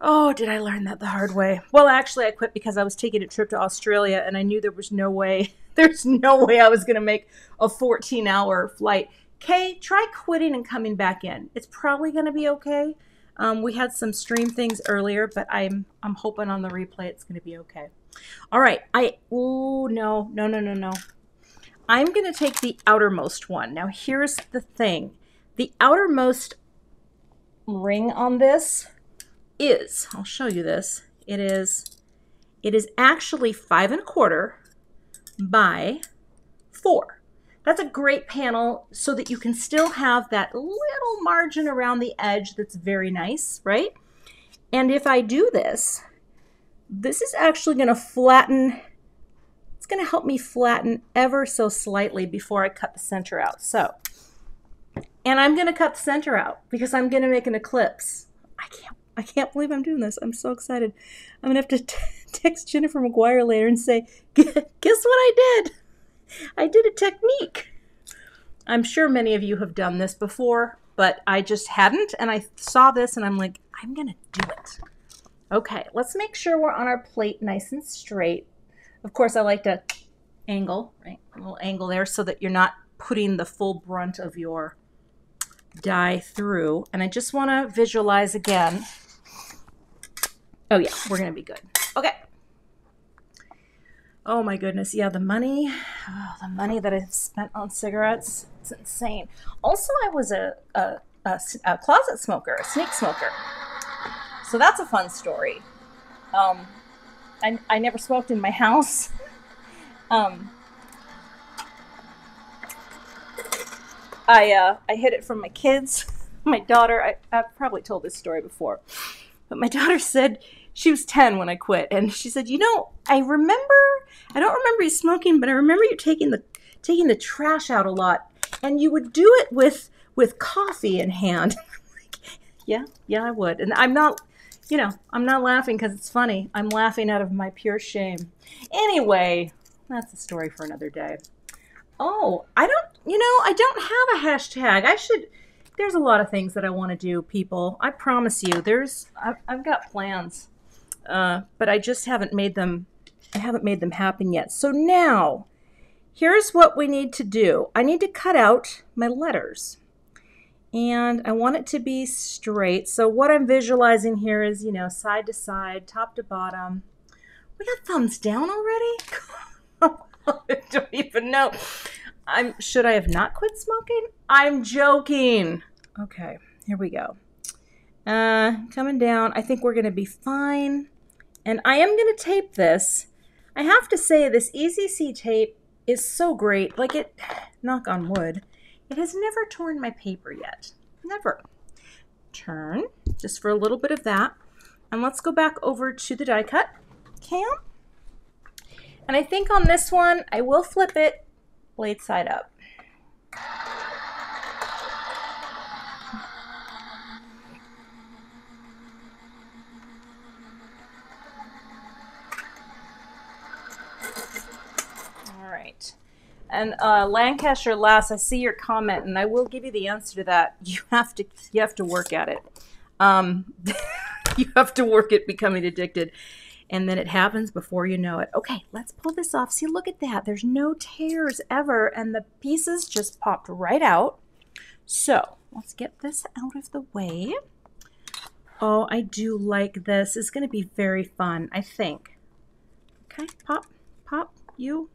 Oh, did I learn that the hard way? Well, actually, I quit because I was taking a trip to Australia and I knew there was no way, [LAUGHS] there's no way I was going to make a 14 hour flight. Kay, try quitting and coming back in. It's probably going to be okay. Um, we had some stream things earlier, but I'm I'm hoping on the replay it's going to be okay. All right, I oh no no no no no. I'm going to take the outermost one. Now here's the thing, the outermost ring on this is I'll show you this. It is it is actually five and a quarter by four. That's a great panel so that you can still have that little margin around the edge that's very nice, right? And if I do this, this is actually going to flatten, it's going to help me flatten ever so slightly before I cut the center out. So, and I'm going to cut the center out because I'm going to make an eclipse. I can't, I can't believe I'm doing this. I'm so excited. I'm to have to [LAUGHS] text Jennifer McGuire later and say, guess what I did? I did a technique. I'm sure many of you have done this before, but I just hadn't. And I saw this and I'm like, I'm to do it. Okay, let's make sure we're on our plate nice and straight. Of course, I like to angle, right? A little angle there so that you're not putting the full brunt of your die through. And I just want to visualize again. Oh yeah, we're to be good. Okay. Oh my goodness. Yeah, the money, oh, the money that I've spent on cigarettes, it's insane. Also, I was a, a, a, a closet smoker, a sneak smoker. So that's a fun story. Um, I, I never smoked in my house. [LAUGHS] Um, I, uh, I hid it from my kids. [LAUGHS] my daughter, I, I've probably told this story before, but my [LAUGHS] daughter said she was 10 when I quit. And she said, You know, I remember, I don't remember you smoking, but I remember you taking the, taking the trash out a lot. And you would do it with, with coffee in hand. [LAUGHS] yeah, yeah, I would. And I'm not, you know, I'm not laughing because it's funny. I'm laughing out of my pure shame. Anyway, that's a story for another day. Oh, I don't, you know, I don't have a hashtag. I should, there's a lot of things that I want to do, people. I promise you, there's, I've, I've got plans, uh, but I just haven't made them, I haven't made them happen yet. So now, here's what we need to do. I need to cut out my letters and I want it to be straight. So what I'm visualizing here is, you know, side to side, top to bottom. We got thumbs down already? [LAUGHS] I don't even know. I'm should I have not quit smoking? I'm joking. Okay, here we go. Uh coming down. I think we're to be fine. And I am to tape this. I have to say this EZC tape is so great. Like it knock on wood it has never torn my paper yet. Never. Turn, just for a little bit of that. And let's go back over to the die cut cam. And I think on this one, I will flip it blade side up. All right. And uh, Lancashire Lass, I see your comment, and I will give you the answer to that. You have to you have to work at it. Um, [LAUGHS] you have to work at becoming addicted, and then it happens before you know it. Okay, let's pull this off. See, look at that. There's no tears ever, and the pieces just popped right out. So let's get this out of the way. Oh, I do like this. It's going to be very fun, I think. Okay, pop, pop, you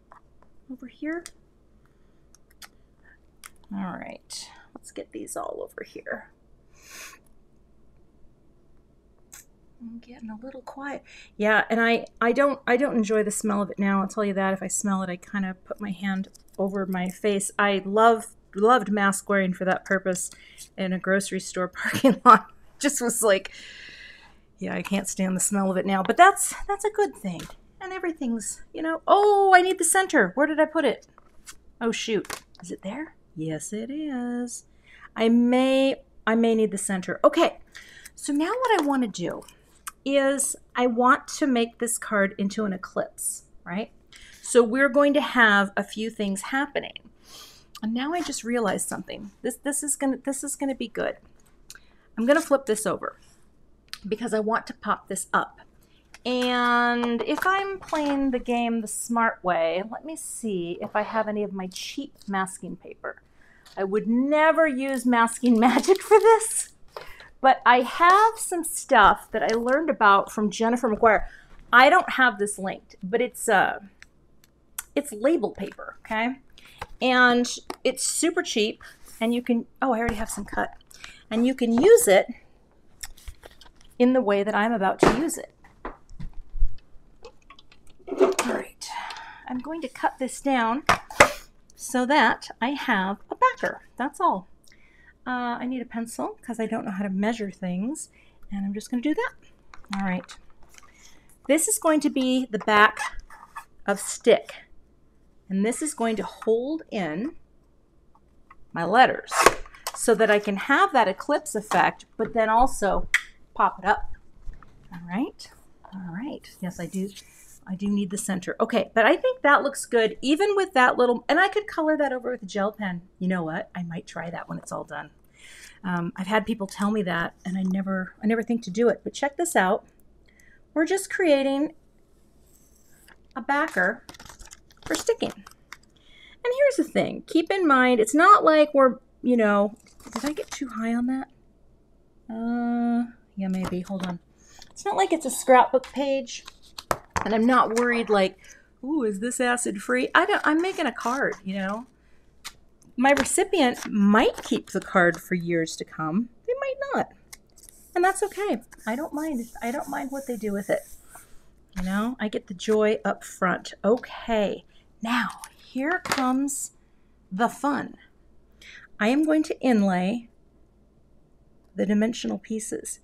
over here. All right, let's get these all over here. I'm getting a little quiet. Yeah, and I I don't I don't enjoy the smell of it now. I'll tell you that. If I smell it, I kind of put my hand over my face. I love loved mask wearing for that purpose in a grocery store [LAUGHS] parking lot. Just was like, yeah, I can't stand the smell of it now. But that's that's a good thing. And everything's, you know. Oh, I need the center. Where did I put it? Oh shoot, is it there? Yes, it is. I may I may need the center. Okay, so now what I want to do is I want to make this card into an eclipse, right? So we're going to have a few things happening. And now I just realized something. This this is gonna this is gonna be good. I'm gonna flip this over because I want to pop this up. And if I'm playing the game the smart way, let me see if I have any of my cheap masking paper. I would never use masking [LAUGHS] magic for this, but I have some stuff that I learned about from Jennifer McGuire. I don't have this linked, but it's uh, it's label paper, okay? And it's super cheap, and you can, oh, I already have some cut. And you can use it in the way that I'm about to use it. All right, I'm going to cut this down so that I have a backer. That's all. Uh, I need a pencil because I don't know how to measure things, and I'm just going to do that. All right. This is going to be the back of stick, and this is going to hold in my letters so that I can have that eclipse effect, but then also pop it up. All right. All right. Yes, I do. I do need the center. Okay, but I think that looks good even with that little, and I could color that over with a gel pen. You know what? I might try that when it's all done. Um, I've had people tell me that, and I never, I never think to do it. But check this out. We're just creating a backer for sticking. And here's the thing. Keep in mind, it's not like we're, you know, did I get too high on that? Uh, yeah, maybe. Hold on. It's not like it's a scrapbook page and I'm not worried like, Ooh, is this acid free? I don't, I'm making a card, you know. My recipient might keep the card for years to come. They might not. And that's okay. I don't mind. I don't mind what they do with it. You know, I get the joy up front. Okay. Now, here comes the fun. I am going to inlay the dimensional pieces.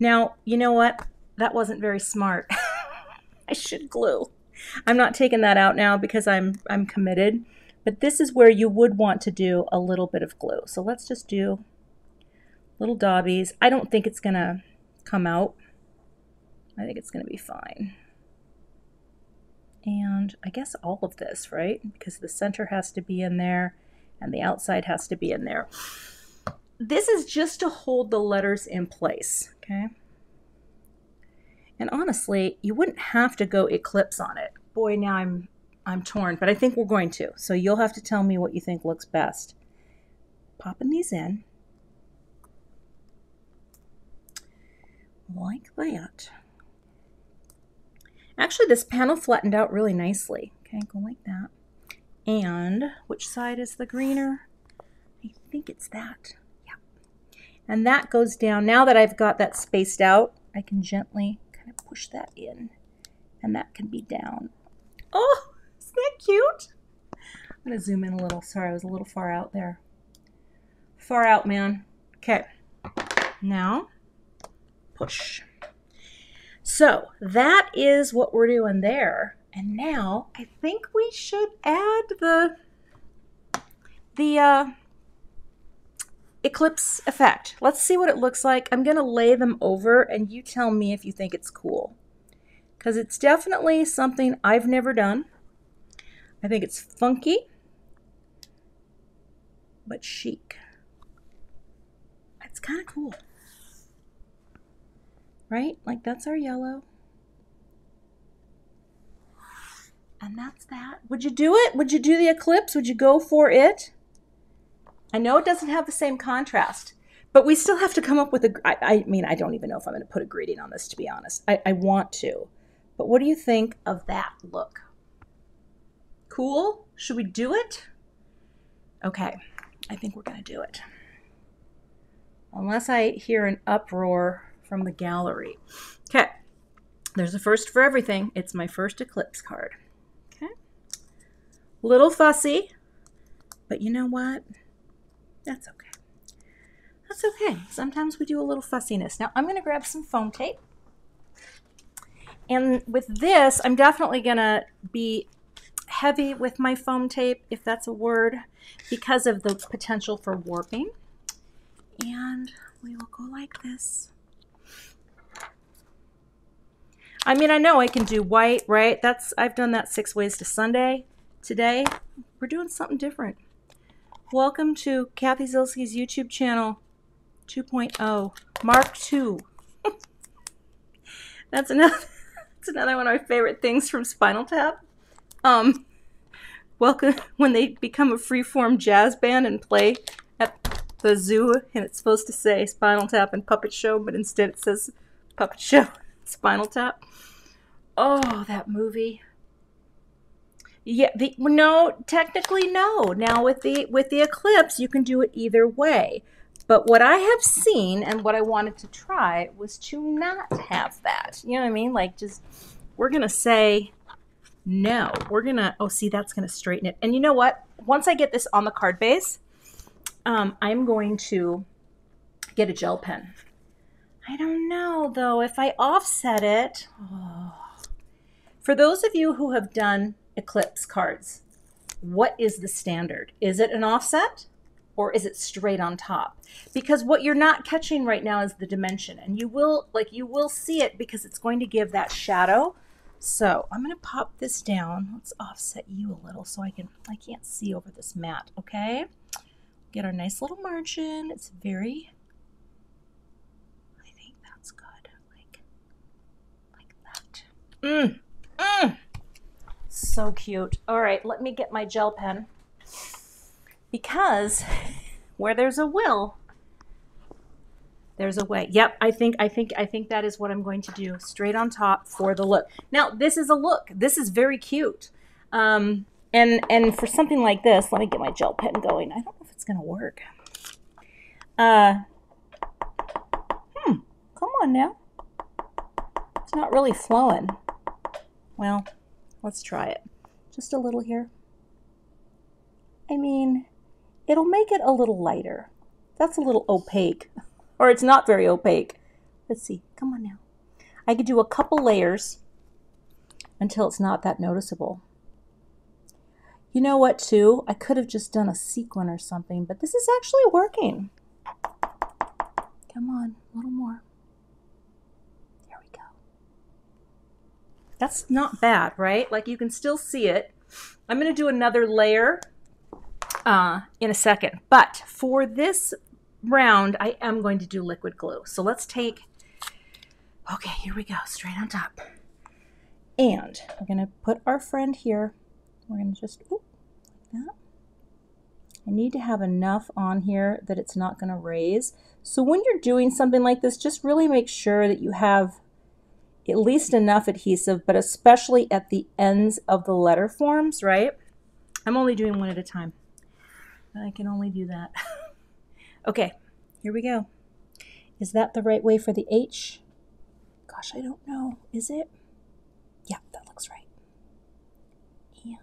Now, you know what? That wasn't very smart. [LAUGHS] I should glue. I'm not taking that out now because I'm I'm committed. But this is where you would want to do a little bit of glue. So let's just do little dobbies. I don't think it's going to come out. I think it's going to be fine. And I guess all of this, right? Because the center has to be in there and the outside has to be in there. This is just to hold the letters in place, okay? And honestly, you wouldn't have to go eclipse on it. Boy, now I'm I'm torn, but I think we're going to. So you'll have to tell me what you think looks best. Popping these in. Like that. Actually, this panel flattened out really nicely. Okay, go like that. And which side is the greener? I think it's that. Yeah. And that goes down. Now that I've got that spaced out, I can gently push that in. And that can be down. Oh, isn't that cute? I'm to zoom in a little. Sorry, I was a little far out there. Far out, man. Okay. Now, push. So that is what we're doing there. And now I think we should add the the uh, eclipse effect. Let's see what it looks like. I'm going to lay them over and you tell me if you think it's cool. Because it's definitely something I've never done. I think it's funky, but chic. It's kind of cool. Right? Like that's our yellow. And that's that. Would you do it? Would you do the eclipse? Would you go for it? I know it doesn't have the same contrast, but we still have to come up with a. I, I mean, I don't even know if I'm going to put a grading on this, to be honest. I, I want to. But what do you think of that look? Cool? Should we do it? Okay, I think we're going to do it. Unless I hear an uproar from the gallery. Okay, there's a first for everything. It's my first eclipse card. Okay, little fussy, but you know what? That's okay. That's okay. Sometimes we do a little fussiness. Now I'm going to grab some foam tape. And with this, I'm definitely going to be heavy with my foam tape, if that's a word, because of the potential for warping. And we will go like this. I mean, I know I can do white, right? That's I've done that six ways to Sunday. Today, we're doing something different. Welcome to Cathy Zielske's YouTube channel 2.0, Mark 2. [LAUGHS] that's another that's another one of my favorite things from Spinal Tap. Um, welcome when they become a freeform jazz band and play at the zoo, and it's supposed to say Spinal Tap and Puppet Show, but instead it says Puppet Show, [LAUGHS] Spinal Tap. Oh, that movie. Yeah, the no, technically no. Now with the with the eclipse, you can do it either way. But what I have seen and what I wanted to try was to not have that. You know what I mean? Like just we're going to say no. We're going to Oh, see that's going to straighten it. And you know what? Once I get this on the card base, um, I'm going to get a gel pen. I don't know though if I offset it. Oh. [SIGHS] For those of you who have done Eclipse cards, what is the standard? Is it an offset or is it straight on top? Because what you're not catching right now is the dimension and you will like you will see it because it's going to give that shadow. So I'm going to pop this down. Let's offset you a little so I can I can't see over this mat, okay? Get our nice little margin. It's very I think that's good. Like like that. Mm. Mm. So cute. All right, let me get my gel pen. Because [LAUGHS] where there's a will, There's a way. Yep, I think I think I think that is what I'm going to do. Straight on top for the look. Now, this is a look. This is very cute. Um, and and for something like this, let me get my gel pen going. I don't know if it's gonna work. Uh, hmm. Come on now. It's not really flowing. Well, let's try it. Just a little here. I mean, it'll make it a little lighter. That's a little opaque [LAUGHS] or it's not very opaque. Let's see. Come on now. I could do a couple layers until it's not that noticeable. You know what, too? I could have just done a sequin or something, but this is actually working. Come on, a little more. There we go. That's not bad, right? Like you can still see it. I'm going to do another layer uh, in a second. But for this round, I am going to do liquid glue. So let's take, okay, here we go, straight on top. And we're going to put our friend here. We're going to just, like that. I need to have enough on here that it's not going to raise. So when you're doing something like this, just really make sure that you have at least enough adhesive, but especially at the ends of the letter forms, right? I'm only doing one at a time. I can only do that. [LAUGHS] Okay, here we go. Is that the right way for the H? Gosh, I don't know. Is it? Yeah, that looks right. And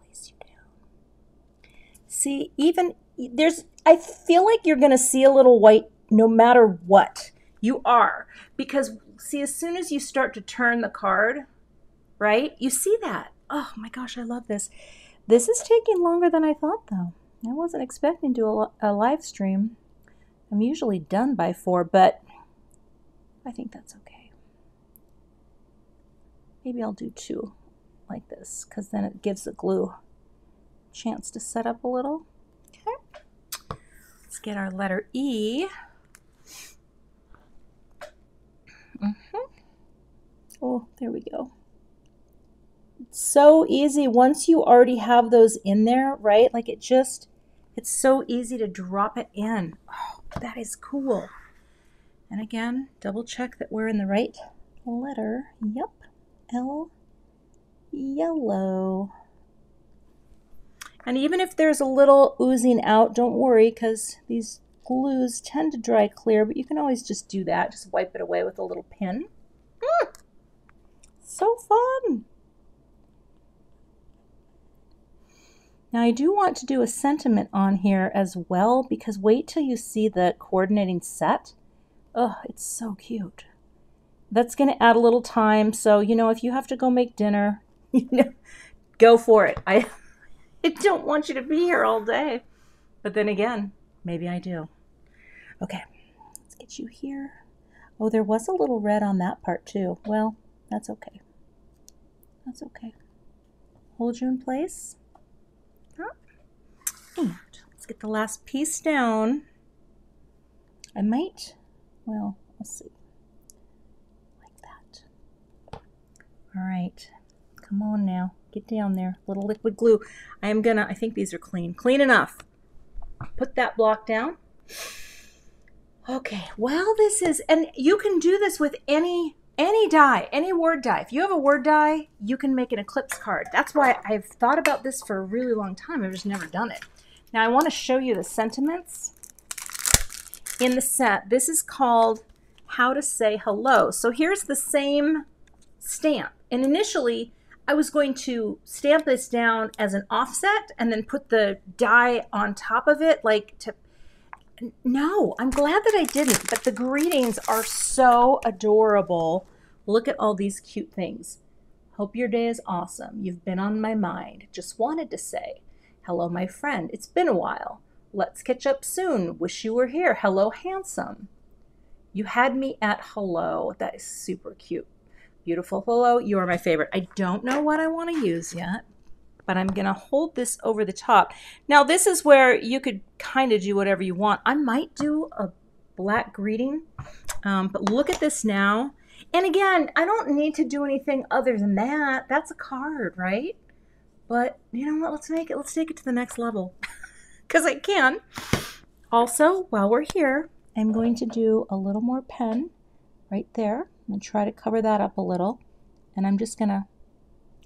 place you down. See, even there's, I feel like you're going to see a little white no matter what. You are. Because, see, as soon as you start to turn the card, right, you see that. Oh my gosh, I love this. This is taking longer than I thought, though. I wasn't expecting to do a, a live stream. I'm usually done by four, but I think that's okay. Maybe I'll do two like this because then it gives the glue chance to set up a little. Okay. Let's get our letter E. Mm -hmm. Oh, there we go. It's so easy once you already have those in there, right? Like it just, it's so easy to drop it in. Oh, that is cool. And again, double check that we're in the right letter. Yep, L, yellow. And even if there's a little oozing out, don't worry because these glues tend to dry clear, but you can always just do that. Just wipe it away with a little pin. Mm, so fun. Now I do want to do a sentiment on here as well because wait till you see the coordinating set. Oh, it's so cute. That's going to add a little time. So, you know, if you have to go make dinner, [LAUGHS] you know, go for it. I, [LAUGHS] I don't want you to be here all day. But then again, maybe I do. Okay, let's get you here. Oh, there was a little red on that part too. Well, that's okay. That's okay. Hold you in place. And let's get the last piece down. I might, well, let's see. Like that. All right. Come on now. Get down there. Little liquid glue. I am gonna, I think these are clean. Clean enough. Put that block down. Okay, well this is, and you can do this with any any die, any word die. If you have a word die, you can make an eclipse card. That's why I've thought about this for a really long time. I've just never done it. Now I want to show you the sentiments in the set. This is called How to Say Hello. So here's the same stamp. And initially, I was going to stamp this down as an offset and then put the die on top of it, like to no, I'm glad that I didn't, but the greetings are so adorable. Look at all these cute things. Hope your day is awesome. You've been on my mind. Just wanted to say, Hello, my friend. It's been a while. Let's catch up soon. Wish you were here. Hello, handsome. You had me at hello. That is super cute. Beautiful hello. You are my favorite. I don't know what I want to use yet, but I'm going to hold this over the top. Now, this is where you could kind of do whatever you want. I might do a black greeting, um, but look at this now. And again, I don't need to do anything other than that. That's a card, right? But you know what? Let's make it, let's take it to the next level. [LAUGHS] Because I can. Also, while we're here, I'm going to do a little more pen right there. To try to cover that up a little. And I'm just going to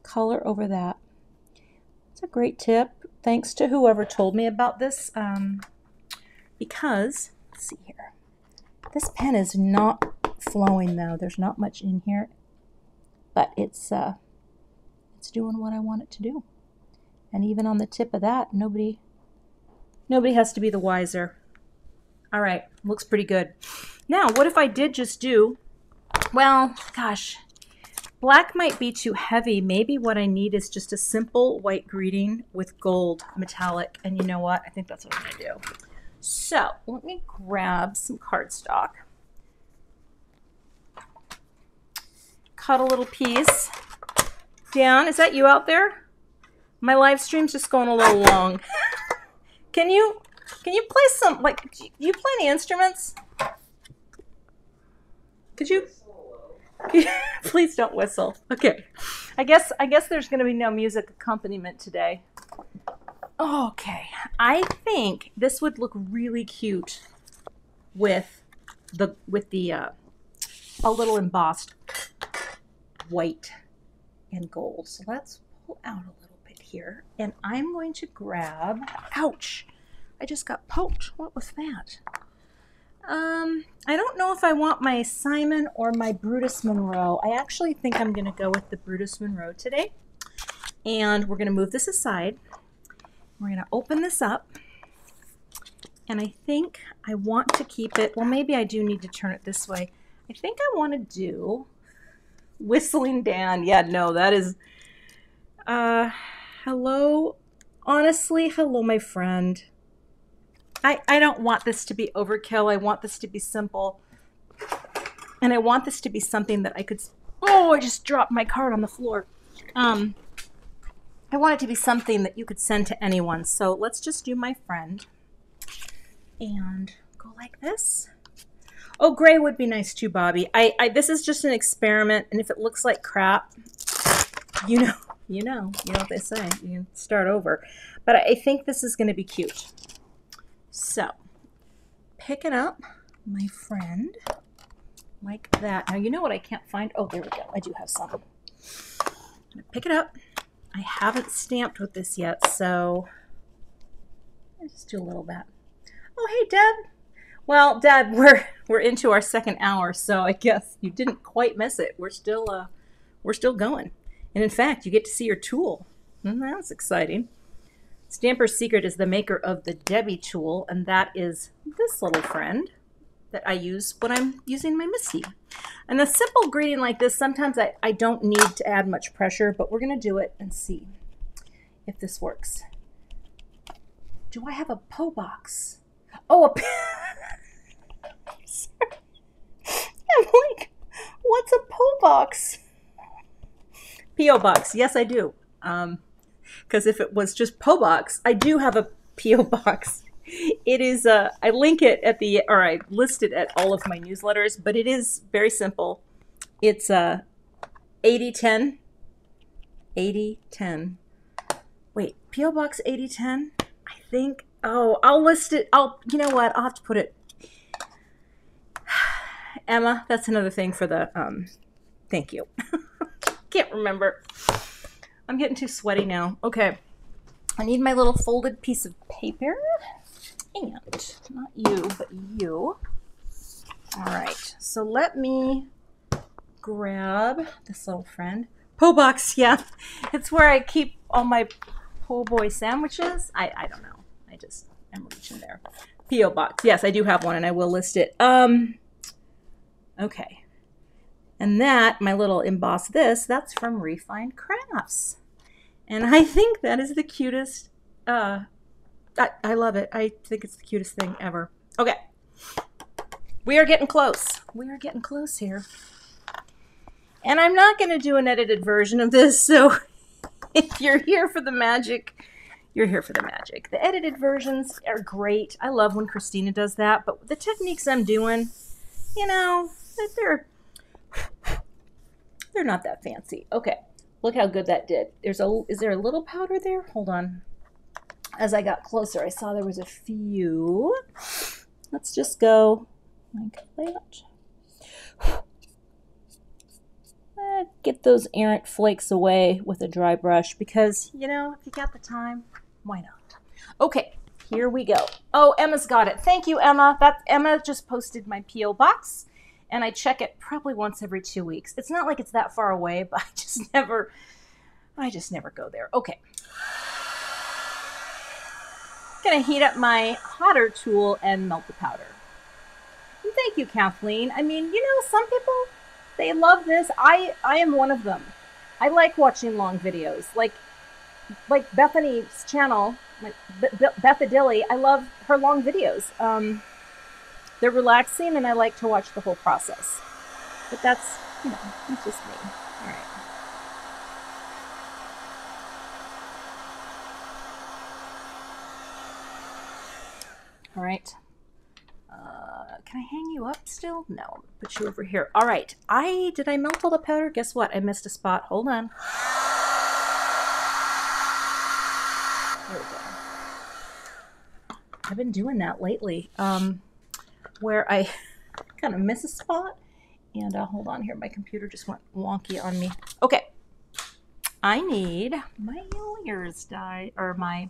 color over that. It's a great tip. Thanks to whoever told me about this. Um, because, let's see here. This pen is not flowing though. There's not much in here. But it's uh, it's doing what I want it to do. And even on the tip of that, nobody nobody has to be the wiser. All right, looks pretty good. Now, what if I did just do, well, gosh, black might be too heavy. Maybe what I need is just a simple white greeting with gold metallic. And you know what? I think that's what I'm going to do. So let me grab some cardstock. Cut a little piece. Dan, is that you out there? My live stream's just going a little long. Can you can you play some like you play any instruments? Could you [LAUGHS] Please don't whistle. Okay. I guess I guess there's going to be no music accompaniment today. Okay. I think this would look really cute with the with the uh, a little embossed white and gold. So let's pull out a little bit here. And I'm going to grab, ouch, I just got poked. What was that? Um, I don't know if I want my Simon or my Brutus Monroe. I actually think I'm going to go with the Brutus Monroe today. And we're going to move this aside. We're going to open this up. And I think I want to keep it, well, maybe I do need to turn it this way. I think I want to do Whistling Dan. Yeah, no, that is. Uh, hello. Honestly, hello, my friend. I, I don't want this to be overkill. I want this to be simple. And I want this to be something that I could. Oh, I just dropped my card on the floor. Um, I want it to be something that you could send to anyone. So let's just do my friend. And go like this. Oh, gray would be nice too, Bobby. I, I this is just an experiment, and if it looks like crap, you know, [LAUGHS] you know, you know what they say. You can start over. But I think this is going to be cute. So, picking up my friend like that. Now you know what I can't find. Oh, there we go. I do have some. Pick it up. I haven't stamped with this yet, so just do a little bit. Oh, hey, Deb. Well, Dad, [LAUGHS] we're we're into our second hour, so I guess you didn't quite miss it. We're still uh, we're still going, and in fact, you get to see your tool. And mm, that's exciting. Stamper's Secret is the maker of the Debbie tool, and that is this little friend that I use when I'm using my MISTI. And a simple greeting like this, sometimes I, I don't need to add much pressure, but we're going to do it and see if this works. Do I have a PO box? Oh, a [LAUGHS] I'm like, what's a PO box? PO box. Yes, I do. Um, because if it was just PO box, I do have a PO box. It is. Uh, I link it at the, or I list it at all of my newsletters. But it is very simple. It's uh, 8010. 8010. Wait, PO box 8010. I think. Oh, I'll list it. I'll. You know what? I'll have to put it [SIGHS] Emma, that's another thing for the um thank you. [LAUGHS] Can't remember. I'm getting too sweaty now. Okay. I need my little folded piece of paper. And not you, but you. All right. So let me grab this little friend. Po box, [LAUGHS] yeah. It's where I keep all my po' boy sandwiches. I, I don't know. I just am reaching there. P.O. box. Yes, I do have one and I will list it. Um Okay. And that, my little emboss this, that's from Refined Crafts. And I think that is the cutest, uh, I, I love it. I think it's the cutest thing ever. Okay. We are getting close. We are getting close here. And I'm not going to do an edited version of this, so [LAUGHS] if you're here for the magic, you're here for the magic. The edited versions are great. I love when Christina does that, but the techniques I'm doing, you know, they're they're not that fancy. Okay, look how good that did. There's a is there a little powder there? Hold on. As I got closer, I saw there was a few. Let's just go like that. Eh, get those errant flakes away with a dry brush because, you know, if you got the time, why not? Okay, here we go. Oh, Emma's got it. Thank you, Emma. That Emma just posted my PO box, and I check it probably once every two weeks. It's not like it's that far away, but [LAUGHS] I just never, I just never go there. Okay. Gonna heat up my hotter tool and melt the powder. Thank you, Kathleen. I mean, you know, some people they love this. I I am one of them. I like watching long videos. Like like Bethany's channel, like Bethadilly, I love her long videos. Um, they're relaxing, and I like to watch the whole process. But that's you know, that's just me. All right. All right. Uh, can I hang you up still? No. Put you over here. All right. I did I melt all the powder? Guess what? I missed a spot. Hold on. There we go. I've been doing that lately, um, where I [LAUGHS] kind of miss a spot. And uh, hold on here, my computer just went wonky on me. Okay, I need my layers die or my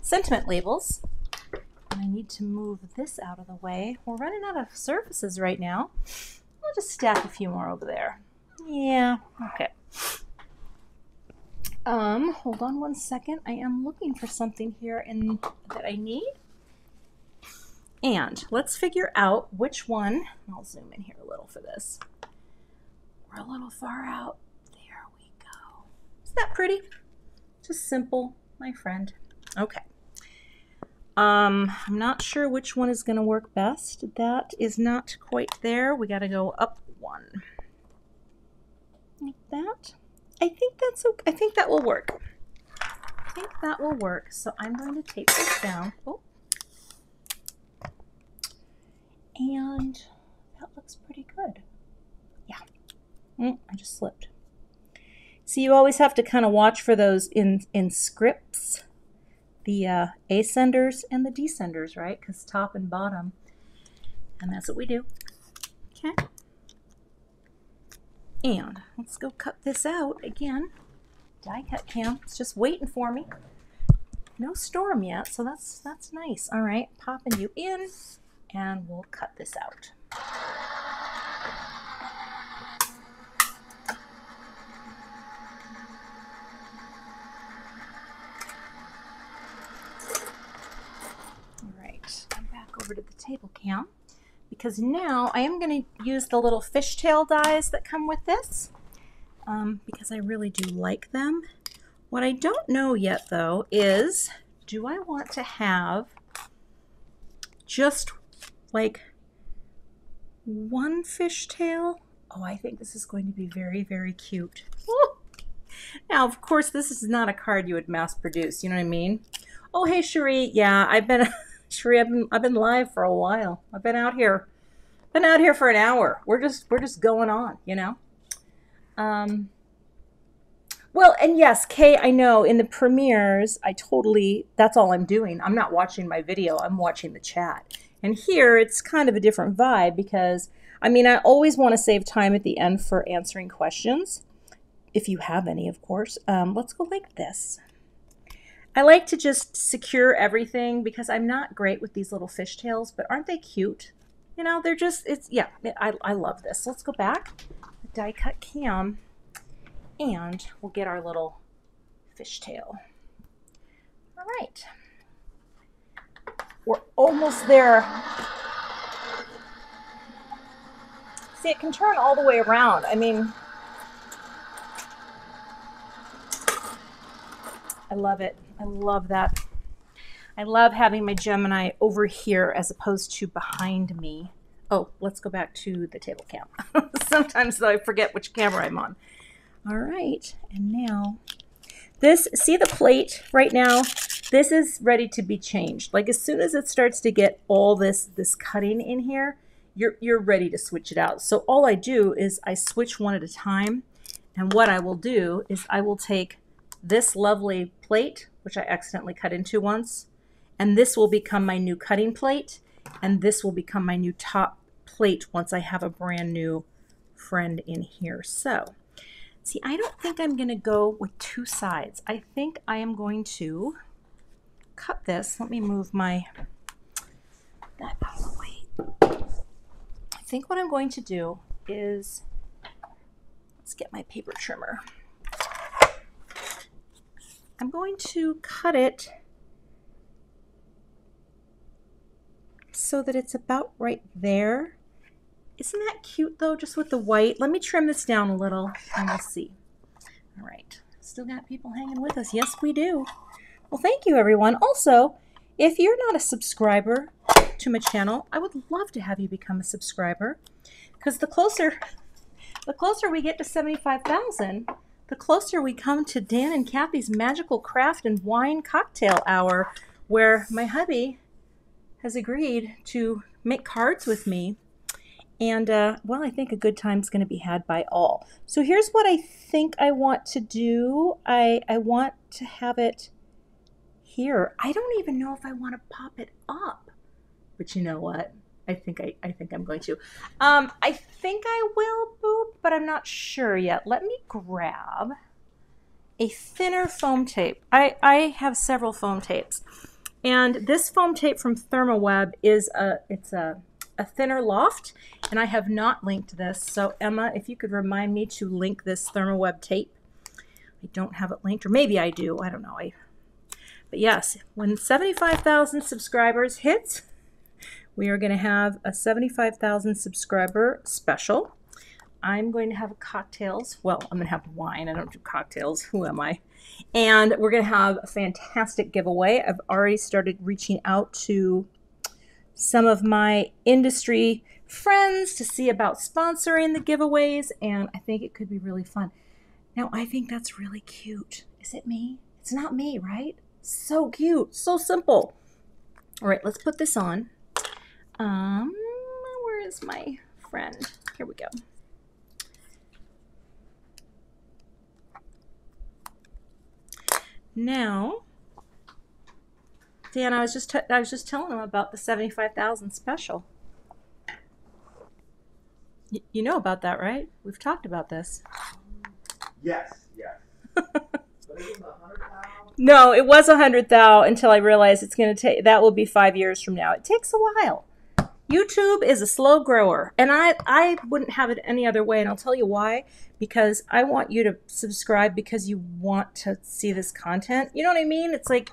sentiment labels. I need to move this out of the way. We're running out of surfaces right now. I'll just stack a few more over there. Yeah, okay. Um, hold on one second. I am looking for something here in that I need. And let's figure out which one. I'll zoom in here a little for this. We're a little far out. There we go. Isn't that pretty? Just simple, my friend. Okay. Um, I'm not sure which one is going to work best. That is not quite there. We got to go up one. Like that. I think that's okay. I think that will work. I think that will work. So I'm going to tape this down. Oh. And that looks pretty good. Yeah. Mm, I just slipped. So you always have to kind of watch for those in, in scripts, the uh, ascenders and the descenders, right? Because top and bottom. And that's what we do. Okay. And let's go cut this out again. Die cut cam. It's just waiting for me. No storm yet, so that's that's nice. All right, popping you in, and we'll cut this out. All right, I'm back over to the table cam because now I am going to use the little fishtail dies that come with this um, because I really do like them. What I don't know yet though is do I want to have just like one fishtail? Oh, I think this is going to be very, very cute. [LAUGHS] Now, of course, this is not a card you would mass produce. You know what I mean? Oh, hey, Cherie. Yeah, I've been [LAUGHS] Sheree, I've been I've been live for a while. I've been out here, been out here for an hour. We're just we're just going on, you know. Um. Well, and yes, Kay, I know in the premieres, I totally that's all I'm doing. I'm not watching my video. I'm watching the chat. And here, it's kind of a different vibe because I mean, I always want to save time at the end for answering questions, if you have any, of course. Um, let's go like this. I like to just secure everything because I'm not great with these little fishtails, but aren't they cute? You know, they're just, it's, yeah, I, I love this. Let's go back, die cut cam, and we'll get our little fishtail. All right. We're almost there. See, it can turn all the way around. I mean, I love it. I love that. I love having my Gemini over here as opposed to behind me. Oh, let's go back to the table cam. [LAUGHS] Sometimes though I forget which camera I'm on. All right, and now this, see the plate right now? This is ready to be changed. Like as soon as it starts to get all this, this cutting in here, you're, you're ready to switch it out. So all I do is I switch one at a time. And what I will do is I will take this lovely plate, which I accidentally cut into once, and this will become my new cutting plate, and this will become my new top plate once I have a brand new friend in here. So, see, I don't think I'm going to go with two sides. I think I am going to cut this. Let me move my. I think what I'm going to do is let's get my paper trimmer. I'm going to cut it so that it's about right there. Isn't that cute though, just with the white? Let me trim this down a little and we'll see. All right, still got people hanging with us. Yes, we do. Well, thank you everyone. Also, if you're not a subscriber to my channel, I would love to have you become a subscriber because the closer the closer we get to 75,000, the closer we come to Dan and Cathy's magical craft and wine cocktail hour where my hubby has agreed to make cards with me. And, uh, well, I think a good time's going to be had by all. So here's what I think I want to do. I, I want to have it here. I don't even know if I want to pop it up. But you know what? I think I, I think I'm going to. Um, I think I will boop, but I'm not sure yet. Let me grab a thinner foam tape. I, I have several foam tapes. And this foam tape from Therm O Web is a it's a, a thinner loft, and I have not linked this. So Emma, if you could remind me to link this Therm O Web tape. I don't have it linked, or maybe I do. I don't know. I, but yes, when 75,000 subscribers hits, we are going to have a 75,000 subscriber special. I'm going to have cocktails. Well, I'm going to have wine. I don't do cocktails. Who am I? And we're going to have a fantastic giveaway. I've already started reaching out to some of my industry friends to see about sponsoring the giveaways, and I think it could be really fun. Now, I think that's really cute. Is it me? It's not me, right? So cute, so simple. All right, let's put this on. Um, where is my friend? Here we go. Now, Dan, I was just I was just telling him about the seventy-five thousand special. Y you know about that, right? We've talked about this. Yes, yes. [LAUGHS] no, it was a hundred thou until I realized it's going to take. That will be five years from now. It takes a while. YouTube is a slow grower, and I I wouldn't have it any other way, and I'll tell you why. Because I want you to subscribe because you want to see this content. You know what I mean? It's like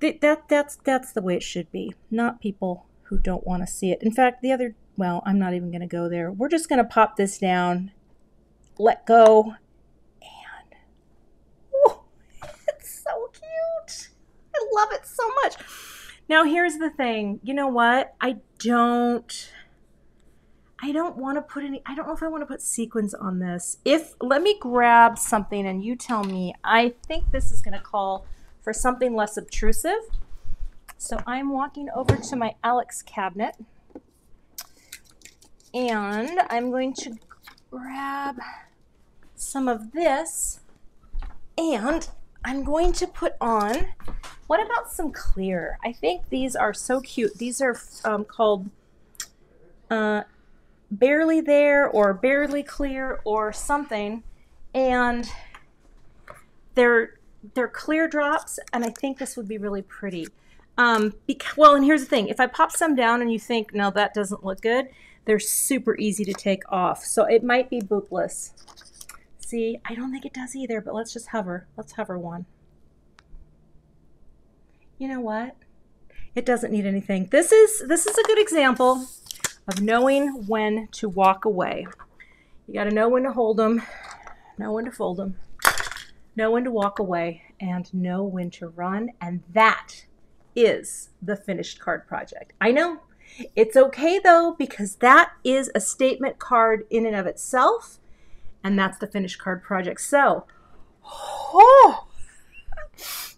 that, that that's that's the way it should be, not people who don't want to see it. In fact, the other well, I'm not even going to go there. We're just going to pop this down, let go, and oh, it's so cute. I love it so much. Now, here's the thing. You know what? I don't. I don't want to put any. I don't know if I want to put sequins on this. If let me grab something and you tell me. I think this is going to call for something less obtrusive. So I'm walking over to my Alex cabinet and I'm going to grab some of this and I'm going to put on what about some clear? I think these are so cute. These are um, called uh, Barely There or Barely Clear or something. And they're, they're clear drops, and I think this would be really pretty. Um, because, well, and here's the thing. If I pop some down and you think, no, that doesn't look good, they're super easy to take off. So it might be boopless. See, I don't think it does either, but let's just hover. Let's hover one you know what? It doesn't need anything. This is this is a good example of knowing when to walk away. You got to know when to hold them, know when to fold them, know when to walk away, and know when to run. And that is the finished card project. I know it's okay though, because that is a statement card in and of itself. And that's the finished card project. So, oh,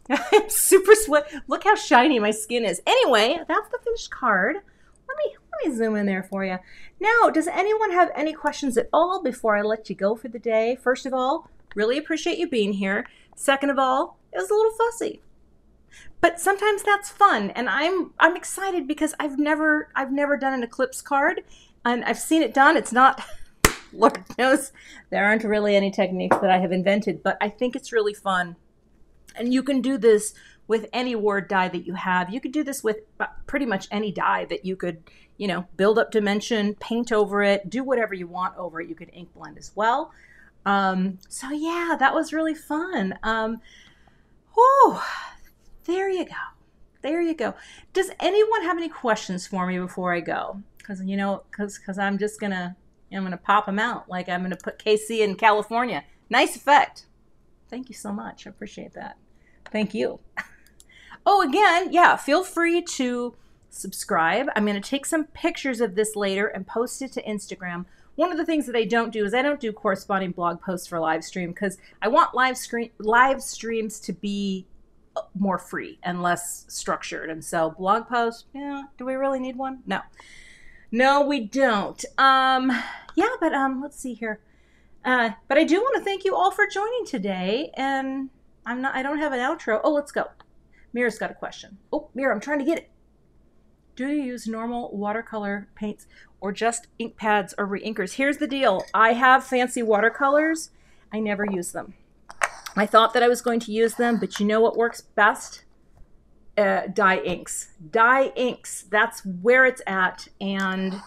[LAUGHS] I'm super sweat. Look how shiny my skin is. Anyway, that's the finished card. Let me let me zoom in there for you. Now, does anyone have any questions at all before I let you go for the day? First of all, really appreciate you being here. Second of all, it was a little fussy. but sometimes that's fun and i'm i'm excited because i've never i've never done an eclipse card and i've seen it done it's not [LAUGHS] [LAUGHS] lord knows there aren't really any techniques that i have invented but i think it's really fun and you can do this with any word die that you have you could do this with pretty much any die that you could you know build up dimension paint over it do whatever you want over it you could ink blend as well um, so yeah that was really fun um, whew, there you go. There you go. Does anyone have any questions for me before I go? Because you know, because because I'm just gonna I'm gonna pop them out like I'm gonna put KC in California. Nice effect. Thank you so much. I appreciate that. Thank you. [LAUGHS] oh, again, yeah. Feel free to subscribe. I'm gonna take some pictures of this later and post it to Instagram. One of the things that I don't do is I don't do corresponding blog posts for live stream because I want live screen live streams to be uh, more free and less structured. And so blog posts, yeah, do we really need one? No. No, we don't. Um yeah, but um let's see here. Uh but I do want to thank you all for joining today and I'm not I don't have an outro. Oh, let's go. Mira's got a question. Oh, Mira, I'm trying to get it. Do you use normal watercolor paints or just ink pads or reinkers? Here's the deal. I have fancy watercolors. I never use them. I thought that I was going to use them, but you know what works best? Uh, dye inks. Dye inks. That's where it's at, and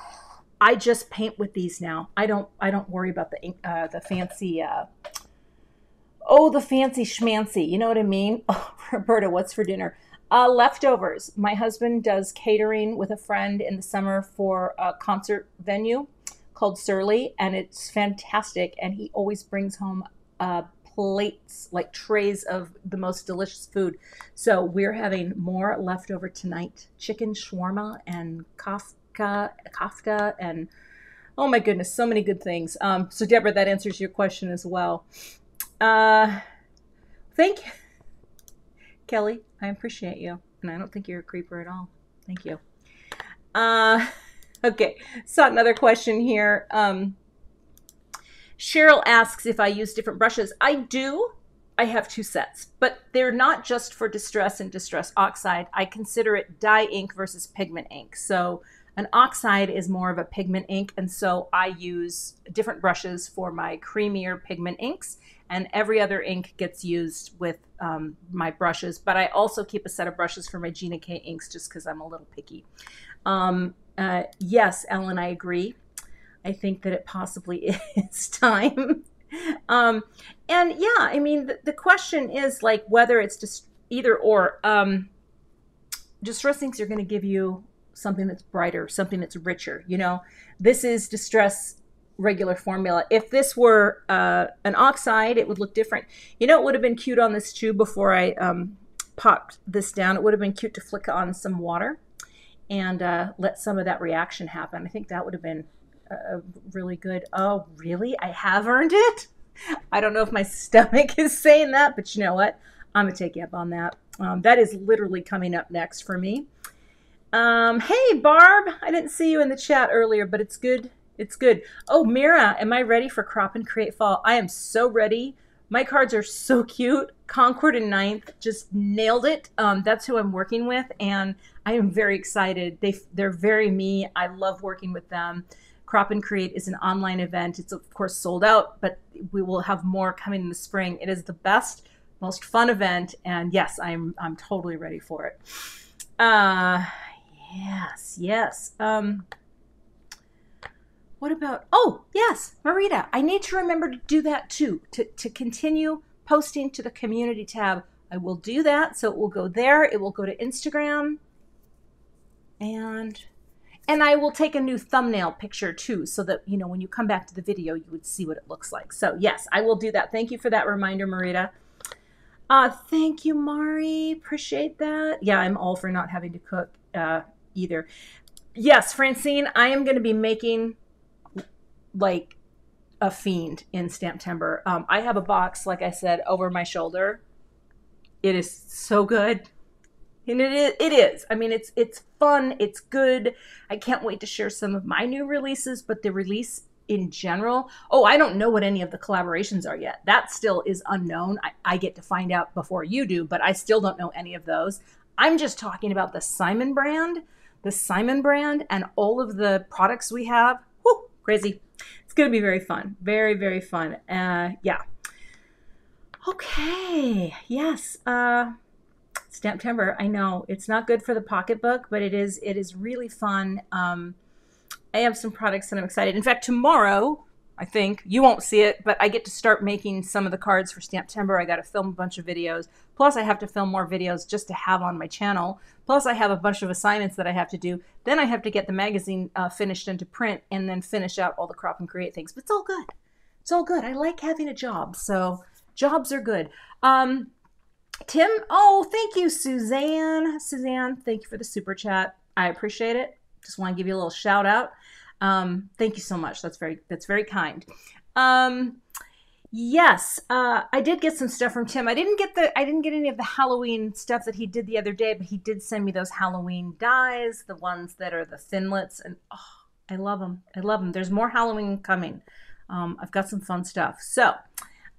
I just paint with these now. I don't. I don't worry about the ink, uh, the fancy. Uh, oh, the fancy schmancy. You know what I mean? [LAUGHS] Oh, Roberta, what's for dinner? Uh, leftovers. My husband does catering with a friend in the summer for a concert venue called Surly, and it's fantastic. And he always brings home a plates, like trays of the most delicious food. So we're having more leftover tonight chicken shawarma and kafka, kafta, and oh my goodness, so many good things. Um, so, Deborah, that answers your question as well. Uh, thank you, Kelly. I appreciate you. And I don't think you're a creeper at all. Thank you. Uh, [LAUGHS] okay, so another question here. Um, Cheryl asks if I use different brushes. I do. I have two sets, but they're not just for distress and distress oxide. I consider it dye ink versus pigment ink. So an oxide is more of a pigment ink, and so I use different brushes for my creamier pigment inks, and every other ink gets used with um, my brushes. But I also keep a set of brushes for my Gina K inks just because I'm a little picky. Um, uh, yes, Ellen, I agree. I think that it possibly [LAUGHS] is time. um, and yeah, I mean, the, the, question is like whether it's just either or. Um, distress inks are going to give you something that's brighter, something that's richer. You know, this is distress regular formula. If this were uh, an oxide, it would look different. You know, it would have been cute on this tube before I um, popped this down. It would have been cute to flick on some water and uh, let some of that reaction happen. I think that would have been really good. Oh, really? I have earned it? I don't know if my stomach [LAUGHS] is saying that, but you know what? I'm going to take you up on that. Um, that is literally coming up next for me. Um, hey, Barb. I didn't see you in the chat earlier, but it's good. It's good. Oh, Mira, am I ready for Crop and Create Fall? I am so ready. My cards are so cute. Concord and Ninth just nailed it. Um, that's who I'm working with, and I am very excited. They they're very me. I love working with them. Crop and Create is an online event. It's of course sold out, but we will have more coming in the spring. It is the best, most fun event, and yes, I'm I'm totally ready for it. Uh, yes, yes. Um, what about? Oh, yes, Marita. I need to remember to do that too. To to continue posting to the community tab. I will do that, so it will go there. It will go to Instagram, and and I will take a new thumbnail picture too, so that you know when you come back to the video, you would see what it looks like. So yes, I will do that. Thank you for that reminder, Marita. Uh, thank you, Mari. Appreciate that. Yeah, I'm all for not having to cook uh, either. Yes, Francine, I am going to be making like a fiend in STAMPtember. Um, I have a box, like I said, over my shoulder. It is so good and it is, it is. I mean, it's it's fun. It's good. I can't wait to share some of my new releases, but the release in general. Oh, I don't know what any of the collaborations are yet. That still is unknown. I, I get to find out before you do, but I still don't know any of those. I'm just talking about the Simon brand, the Simon brand, and all of the products we have. Whoo, crazy. It's going to be very fun. Very, very fun. Uh, yeah. Okay. Yes. Uh, September. I know it's not good for the pocketbook, but it is. It is really fun. Um, I have some products that I'm excited. In fact, tomorrow I think. You won't see it, but I get to start making some of the cards for STAMPtember. I got to film a bunch of videos. Plus, I have to film more videos just to have on my channel. Plus, I have a bunch of assignments that I have to do. Then I have to get the magazine uh, finished into print and then finish out all the crop and create things. But it's all good. It's all good. I like having a job. So, jobs are good. Um, Tim, oh, thank you, Suzanne. Suzanne, thank you for the super chat. I appreciate it. Just want to give you a little shout out. Um, thank you so much. That's very that's very kind. Um, yes, uh, I did get some stuff from Tim. I didn't get the I didn't get any of the Halloween stuff that he did the other day, but he did send me those Halloween dies, the ones that are the Thinlits, and oh, I love them. I love them. There's more Halloween coming. Um, I've got some fun stuff. So,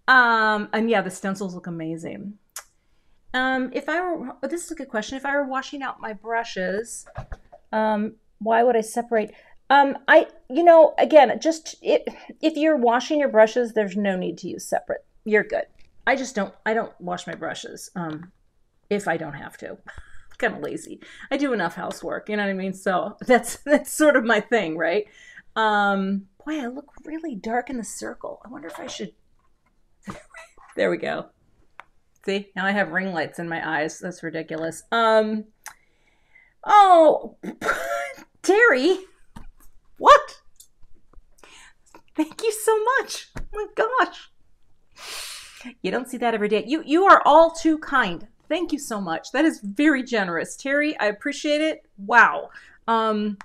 um, and yeah, the stencils look amazing. Um, if I were, oh, this is a good question. If I were washing out my brushes, um, why would I separate? Um, I, you know, again, just it, if you're washing your brushes, there's no need to use separate. You're good. I just don't, I don't wash my brushes um, if I don't have to. [LAUGHS] kind of lazy. I do enough housework, you know what I mean? So [LAUGHS] that's that's sort of my thing, right? Um, boy, I look really dark in the circle. I wonder if I should. [LAUGHS] there we go. See, now I have ring lights in my eyes. That's ridiculous. Um, oh, [LAUGHS] Terry. What? Thank you so much. Oh my gosh. You don't see that every day. You you are all too kind. Thank you so much. That is very generous. Terry, I appreciate it. Wow. Um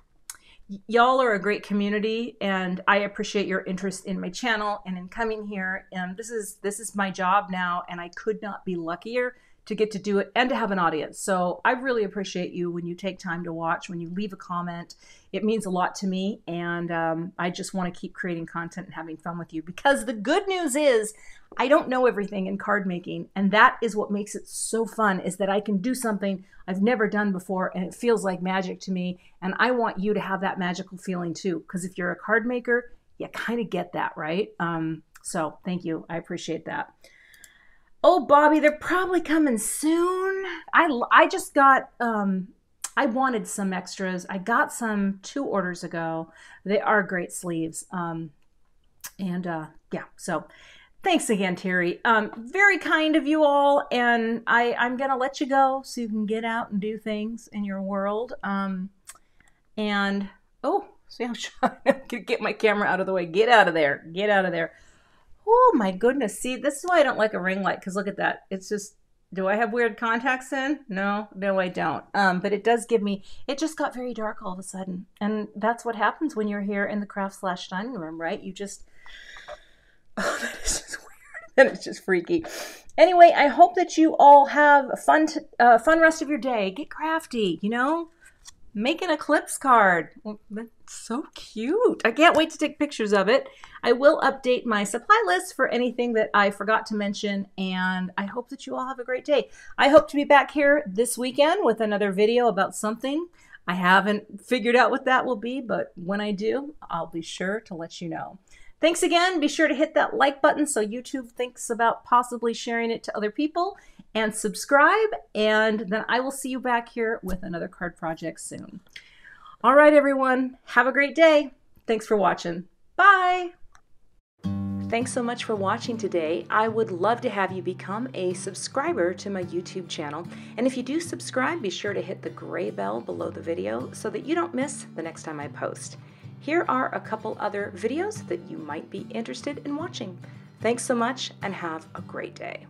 y'all are a great community and I appreciate your interest in my channel and in coming here. And this is this is my job now and I could not be luckier to get to do it and to have an audience. So I really appreciate you when you take time to watch, when you leave a comment. It means a lot to me. And um, I just want to keep creating content and having fun with you because the good news is I don't know everything in card making. And that is what makes it so fun is that I can do something I've never done before and it feels like magic to me. And I want you to have that magical feeling too. Because if you're a card maker, you kind of get that, right? Um, so thank you. I appreciate that. Oh, Bobby, they're probably coming soon. I, I just got, um, I wanted some extras. I got some two orders ago. They are great sleeves. Um, and uh, yeah, so thanks again, Terry. Um, very kind of you all. And I, I'm going to let you go so you can get out and do things in your world. Um, and oh, see, I'm [LAUGHS] trying to get my camera out of the way. Get out of there. Get out of there. Oh my goodness. See, this is why I don't like a ring light because look at that. It's just, do I have weird contacts in? No, no, I don't. Um, but it does give me, it just got very dark all of a sudden. And that's what happens when you're here in the craft slash dining room, right? You just, [SIGHS] oh, that is just [LAUGHS] weird. That is just freaky. Anyway, I hope that you all have a fun, t- uh, fun rest of your day. Get crafty, you know? Make an eclipse card. That's so cute. I can't wait to take pictures of it. I will update my supply list for anything that I forgot to mention, and I hope that you all have a great day. I hope to be back here this weekend with another video about something. I haven't figured out what that will be, but when I do, I'll be sure to let you know. Thanks again. Be sure to hit that like button so YouTube thinks about possibly sharing it to other people and subscribe. And then I will see you back here with another card project soon. All right, everyone. Have a great day. Thanks for watching. Bye. Thanks so much for watching today. I would love to have you become a subscriber to my YouTube channel. And if you do subscribe, be sure to hit the gray bell below the video so that you don't miss the next time I post. Here are a couple other videos that you might be interested in watching. Thanks so much and have a great day.